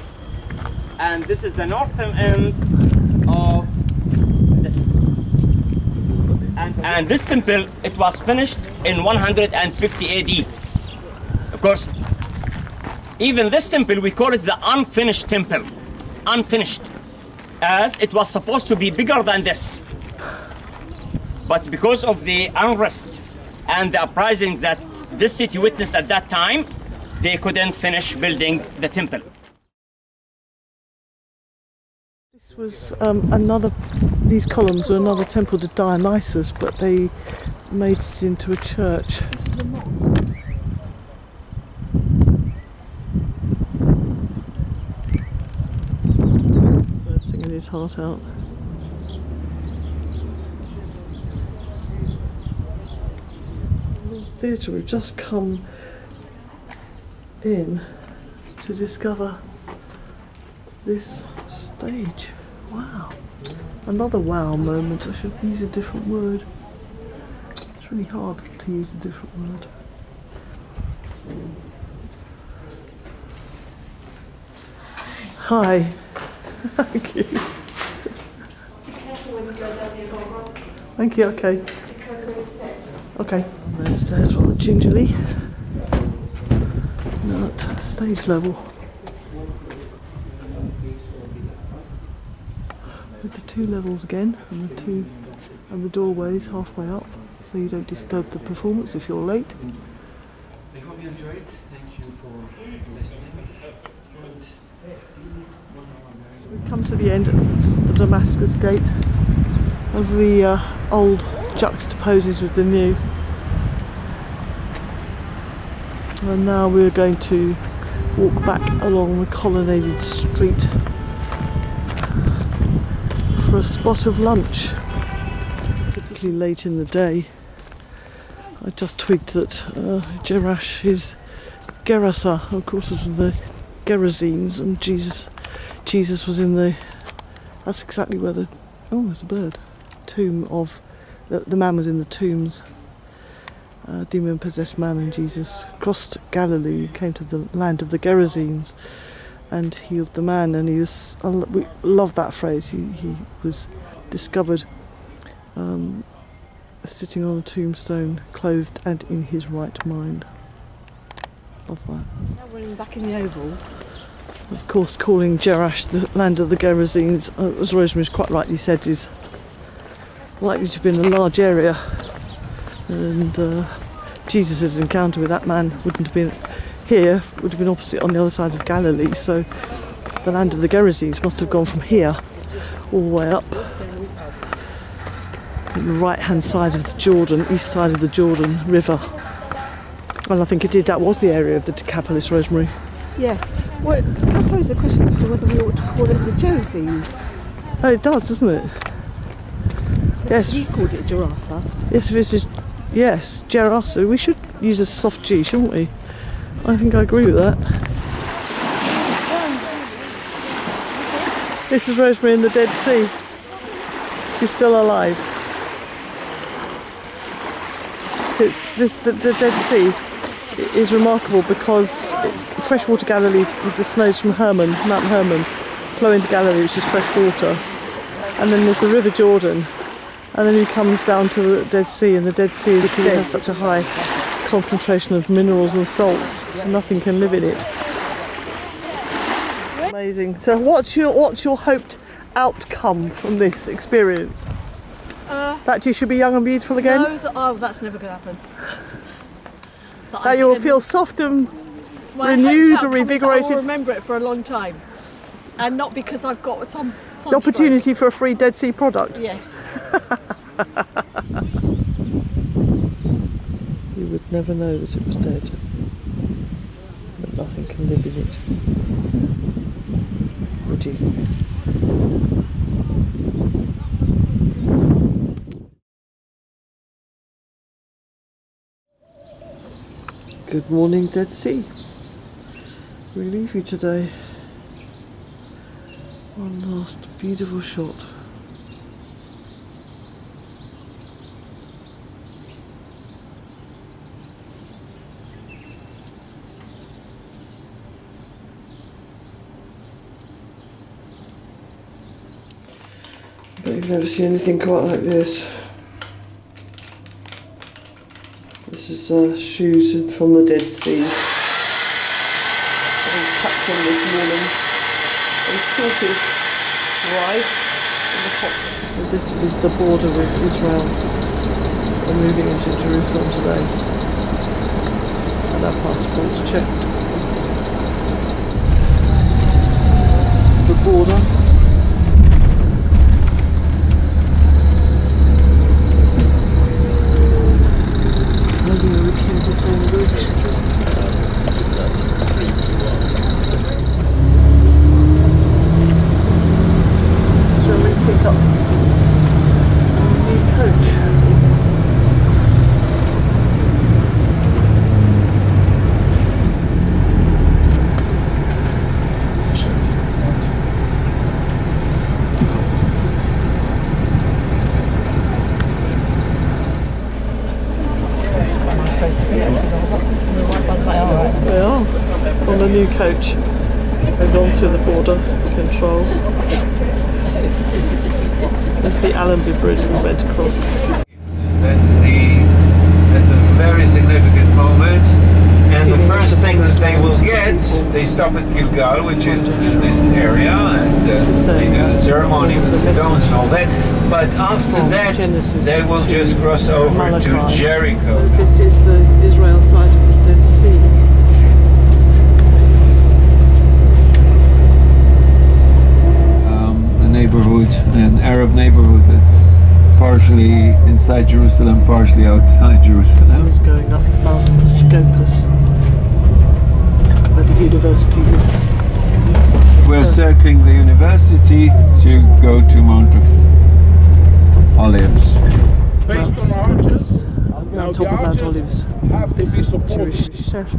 And this is the northern end of the city. And, and this temple, it was finished in 150 AD. Of course, even this temple, we call it the unfinished temple. Unfinished. As it was supposed to be bigger than this. But because of the unrest and the uprisings that this city witnessed at that time, they couldn't finish building the temple. This was um, another. These columns were another temple to Dionysus, but they made it into a church. Singing his heart out. The theatre we've just come in to discover this stage. Wow. Another wow moment. I should use a different word. It's really hard to use a different word. Hi. Thank you. Be careful when you go down the ago. Thank you, okay. Okay. Stairs rather gingerly. Not stage level. With the two levels again and the two and the doorways halfway up so you don't disturb the performance if you're late. I hope you enjoyed. Thank you for listening. We come to the end of the Damascus Gate as the uh, old juxtaposes with the new. And now we're going to walk back along the colonnaded street for a spot of lunch. Particularly late in the day, I just twigged that uh, is Gerasa, of course, in the Gerasenes, and Jesus, Jesus was in the. That's exactly where the. Oh, there's a bird. Tomb of. The, the man was in the tombs. Uh, demon possessed man, and Jesus crossed Galilee, came to the land of the Gerasenes, and healed the man. And he was, we love that phrase. He, he was discovered um, sitting on a tombstone, clothed and in his right mind. Love that. Now we're in- back in the Oval. Of course, calling Jerash the land of the Gerasenes, uh, as Rosemary's quite rightly said, is likely to be in a large area. And uh, Jesus' encounter with that man wouldn't have been here, would have been opposite on the other side of Galilee. So the land of the Gerasenes must have gone from here all the way up the right hand side of the Jordan, east side of the Jordan River. Well, I think it did. That was the area of the Decapolis, Rosemary. Yes. Well, just raise the question as to whether we ought to call it the Josines. Oh, it does, doesn't it? Yes. You called it Gerasa. Yes, this is yes, Gerasa. We should use a soft G, shouldn't we? I think I agree with that. This is Rosemary in the Dead Sea. She's still alive. It's this the, the Dead Sea is remarkable because it's freshwater Galilee with the snows from Hermon, Mount Hermon, flow into Galilee, which is fresh water, and then there's the River Jordan, and then he comes down to the Dead Sea, and the Dead Sea is, has such a high concentration of minerals and salts, nothing can live in it. Amazing. So, what's your what's your hoped outcome from this experience? Uh, That you should be young and beautiful again. No, th- oh, that's never going to happen. That That you will feel soft and renewed or outcome is that I revigorated. will remember it for a long time, and not because I've got some. The opportunity for a free Dead Sea product. Yes. You would never know that it was dead. That nothing can live in it. Would you? Good morning, Dead Sea. We leave you today. One last beautiful shot. You've never seen anything quite like this. This is uh, shoes from the Dead Sea. I tucked in this morning. Sorted ride in the this is the border with Israel. We're moving into Jerusalem today. And our passports checked. It's the border. Maybe we can the same route. Shall we pick up our new coach? New coach. They've gone through the border control. There's the Allenby Bridge we went across. That's the that's a very significant moment. And the first thing that they will get, they stop at Gilgal, which is in this area, and uh, they do the ceremony with the stones and all that. But after that, they will just cross over to. Jericho. This is the Israel side of the Dead Sea. Um, a neighborhood, an Arab neighborhood that's partially inside Jerusalem, partially outside This Jerusalem. is going up Mount Scopus, where the university is. We're circling the university to go to Mount of Olives. Based on arches, now on the top of Mount Olives. This is the Jewish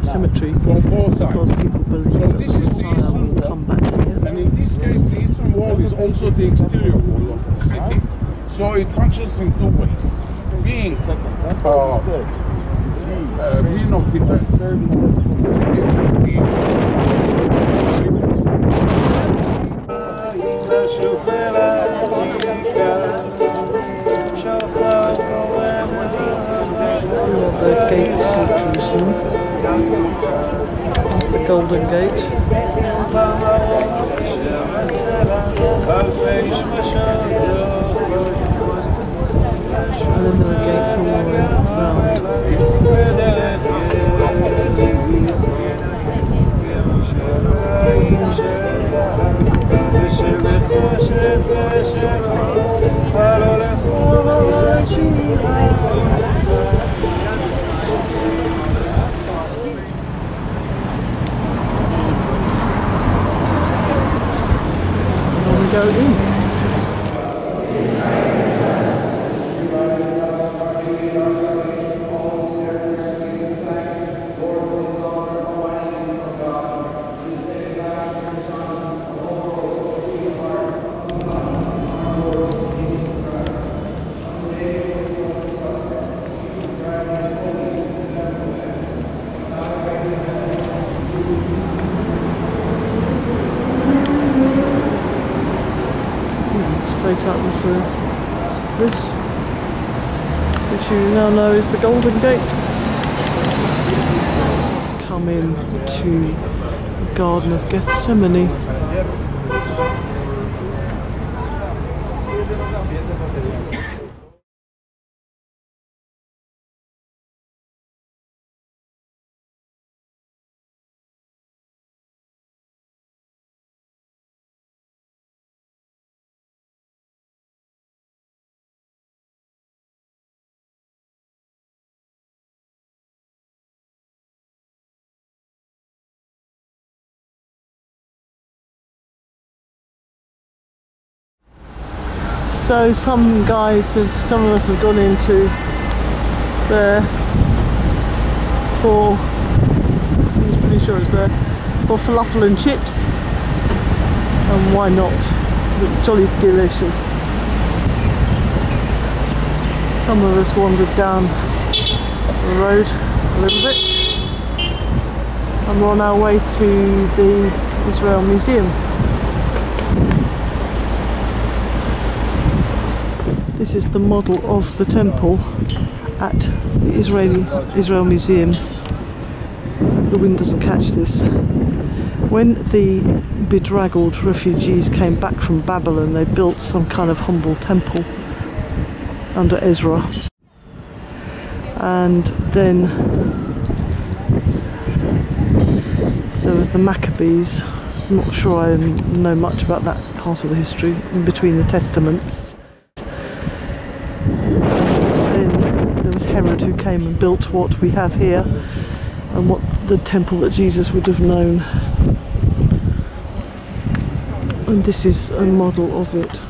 cemetery from four sides. because people believe So that this the is the Messiah will come back here. And in this case, the eastern wall is also the exterior wall of the city. So it functions in two ways. Being uh, uh, being of defense. The- Here the Golden Gate. And then there are gates all the way around. And then go in. Up into this, which you now know is the Golden Gate. Let's come in to the Garden of Gethsemane. So some guys have, some of us have gone into there for, I'm pretty sure it's there, for falafel and chips. And why not? Look jolly delicious. Some of us wandered down the road a little bit. And we're on our way to the Israel Museum. This is the model of the temple at the Israeli Israel Museum. The wind doesn't catch this. When the bedraggled refugees came back from Babylon, they built some kind of humble temple under Ezra. And then there was the Maccabees. I'm not sure I know much about that part of the history in between the testaments. Then there was Herod who and built what we have here and what the temple that Jesus would have known. And this is a model of it.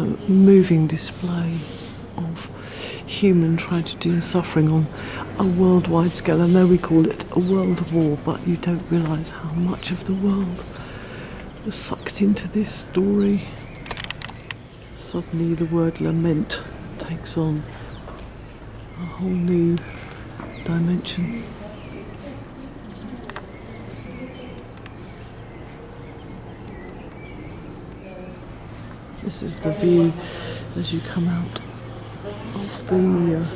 A moving display of human tragedy and suffering on a worldwide scale. I know we call it a world war, but you don't realise how much of the world was sucked into this story. Suddenly, the word lament takes on a whole new dimension. This is the view as you come out of the uh,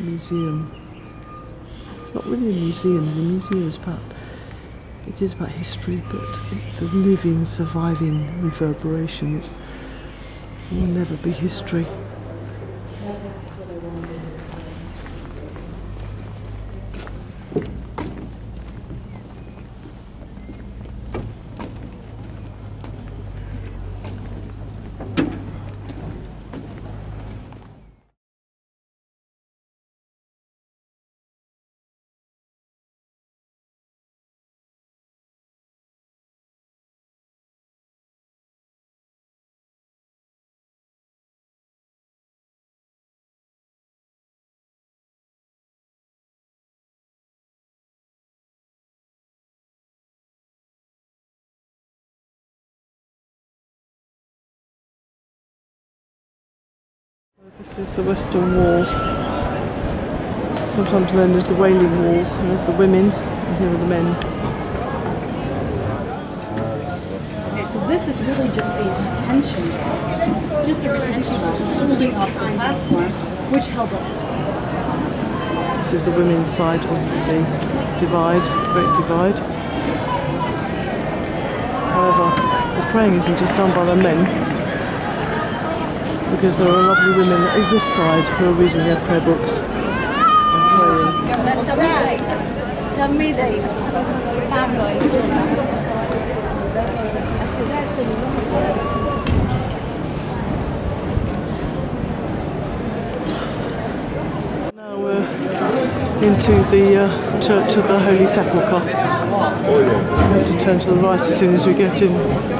museum. It's not really a museum, the museum is about it is about history, but the living, surviving reverberations will never be history. This is the Western Wall, sometimes known as the Wailing Wall, there's the women, and here are the men. Okay, so this is really just a retention wall. Just a retention wall holding up the platform, which held up. This is the women's side of the divide, Great Divide. However, the praying isn't just done by the men, because there are lovely women at this side who are reading their prayer books. Now we're into the uh, Church of the Holy Sepulchre. We have to turn to the right as soon as we get in.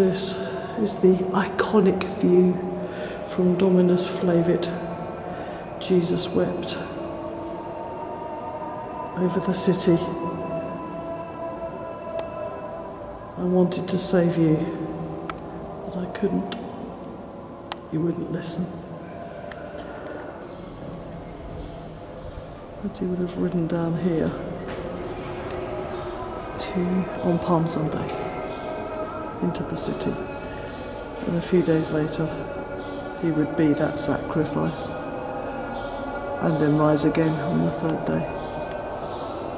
This is the iconic view from Dominus Flevit. Jesus wept over the city. I wanted to save you, but I couldn't. You wouldn't listen. But he would have ridden down here to on Palm Sunday into the city. And a few days later, he would be that sacrifice and then rise again on the third day,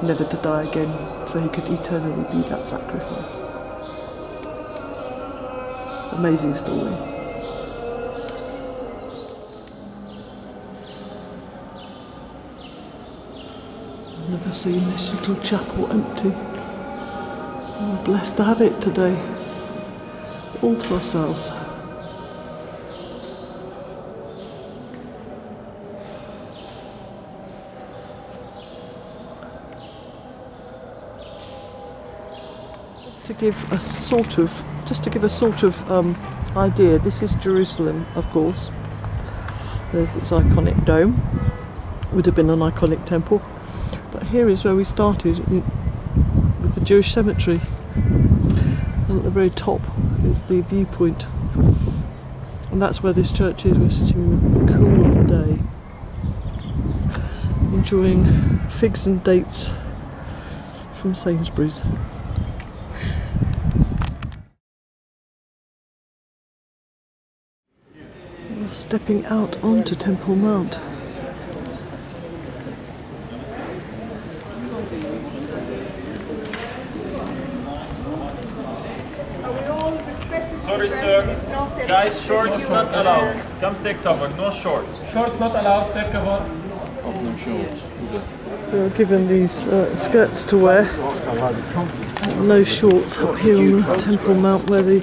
never to die again, so he could eternally be that sacrifice. Amazing story. I've never seen this little chapel empty. We're blessed to have it today all to ourselves. Just to give a sort of, just to give a sort of um, idea, this is Jerusalem, of course. There's this iconic dome. Would have been an iconic temple, but here is where we started in, with the Jewish cemetery. And at the very top is the viewpoint. And that's where this church is. We're sitting in the cool of the day. enjoying figs and dates from Sainsbury's. We're stepping out onto Temple Mount. Shorts not allowed. Come take cover. No shorts. Short not allowed. Take cover. no shorts. We were given these uh, skirts to wear. No shorts up here on the Temple Mount where the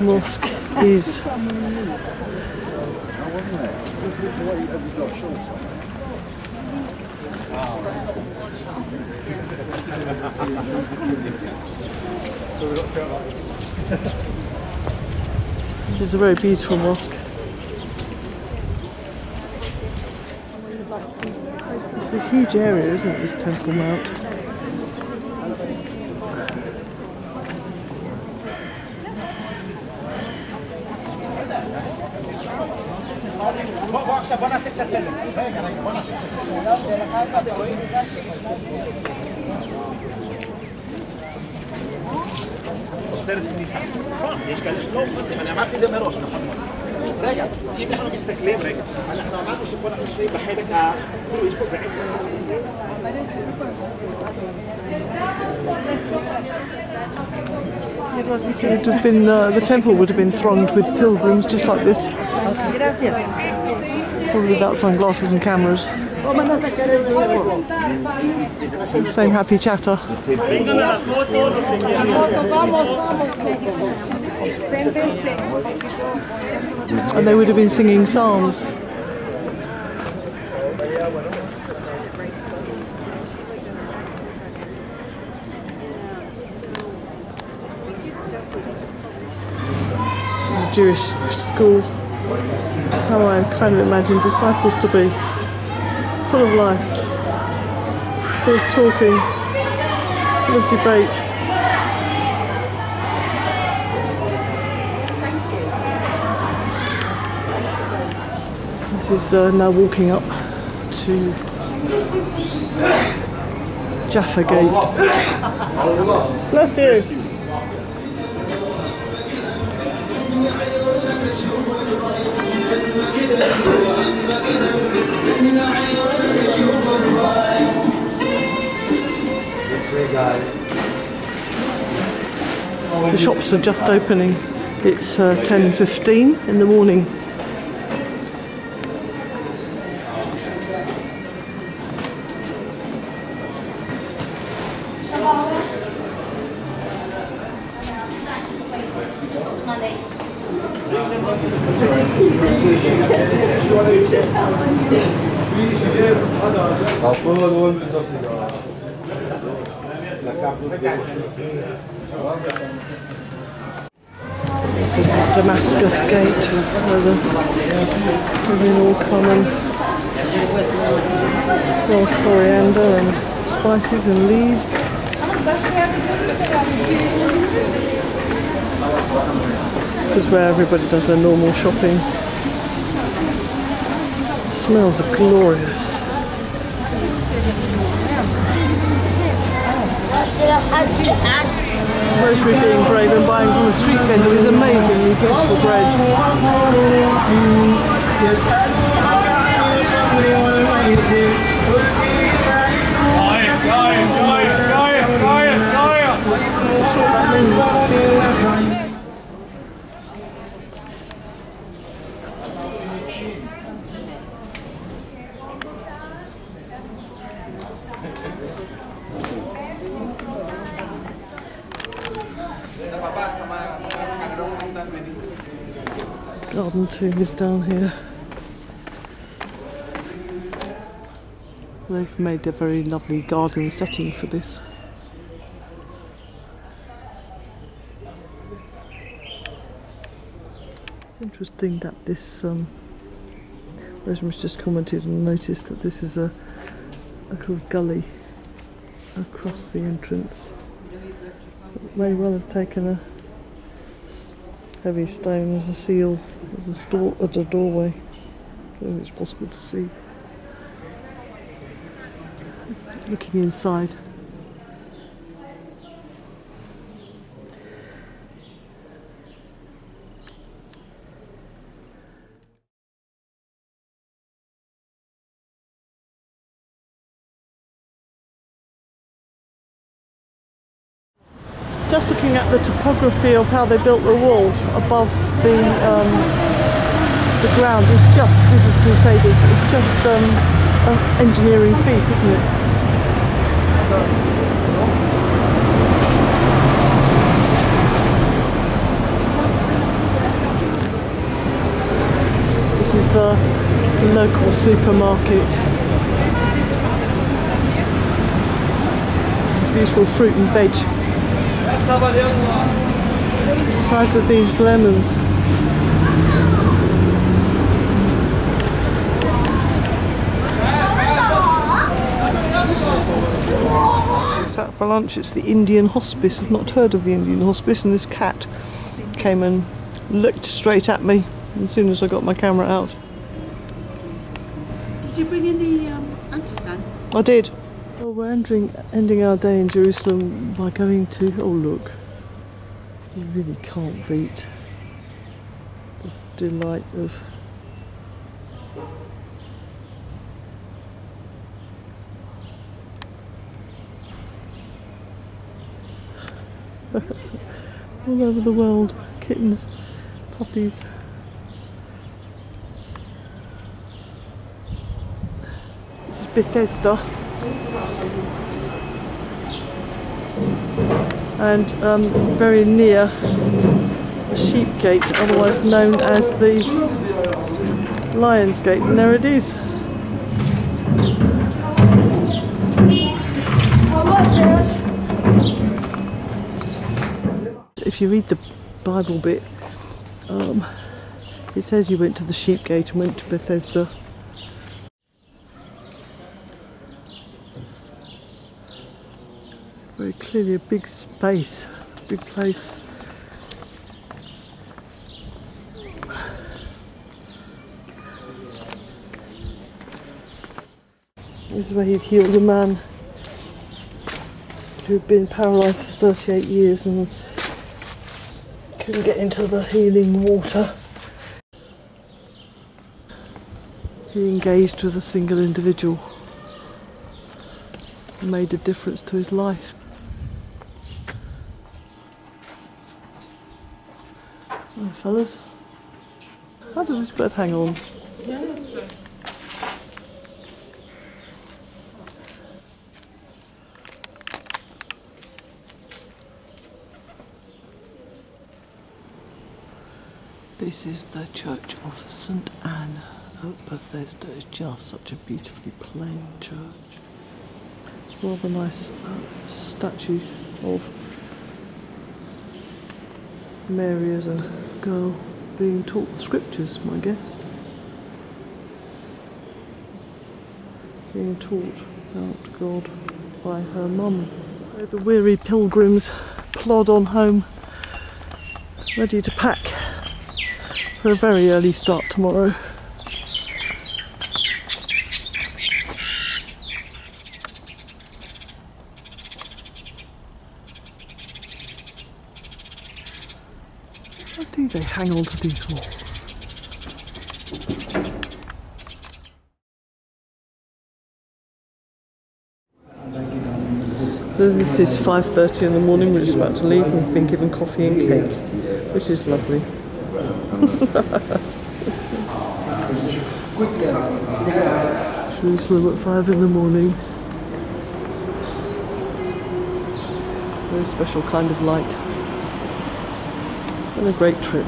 mosque is. This is a very beautiful mosque. This huge area, isn't it, this Temple Mount? راجع كيف احنا مستقلين راجع هلا احنا عملنا شو كنا نسوي بحالك كل اسبوع بعيد It would have been, uh, the temple would have been thronged with pilgrims just like this. Probably without sunglasses and cameras. Same happy chatter. And they would have been singing psalms. This is a Jewish school. That's how I kind of imagine disciples to be. Full of life, full of talking, full of debate. Is uh, now walking up to Jaffa Gate. Bless you. The shops are just opening. It's uh, 10.15 in the morning. And sell coriander and spices and leaves. This is where everybody does their normal shopping. smells are glorious. Rosemary being brave and buying from a street vendor these amazingly beautiful breads. Garden tomb is down here. They've made a very lovely garden setting for this. It's interesting that this, um, Rosemary's just commented and noticed that this is a, a kind of gully across the entrance. It may well have taken a heavy stone as a seal, as a, store, as a doorway. So it's possible to see. Looking inside. Just looking at the topography of how they built the wall above the um, the ground is just this is Crusaders. It's just um, an engineering feat, isn't it? This is the local supermarket. Beautiful fruit and veg. The size of these lemons. Sat for lunch, it's the Indian Hospice. I've not heard of the Indian Hospice, and this cat came and looked straight at me as soon as I got my camera out. Did you bring in the um, Anthisan? I did. Well, we're ending, ending our day in Jerusalem by going to. Oh, look. You really can't beat the delight of. All over the world, kittens, puppies. This is Bethesda. and um, very near the sheep gate, otherwise known as the Lion's Gate. And there it is. If you read the Bible bit, um, it says he went to the sheep gate and went to Bethesda. It's very clearly a big space, big place. This is where he'd healed a man who'd been paralysed for 38 years and couldn't get into the healing water. He engaged with a single individual made a difference to his life. Fellas. How does this bird hang on? This is the Church of St Anne at Bethesda. It's just such a beautifully plain church. It's rather nice uh, statue of Mary as a girl being taught the scriptures, my guess. Being taught about God by her mum. So the weary pilgrims plod on home, ready to pack for a very early start tomorrow. How do they hang on to these walls? So this is 5.30 in the morning, we're just about to leave and we've been given coffee and cake, which is lovely. Jerusalem at 5 in the morning. Very special kind of light. And a great trip.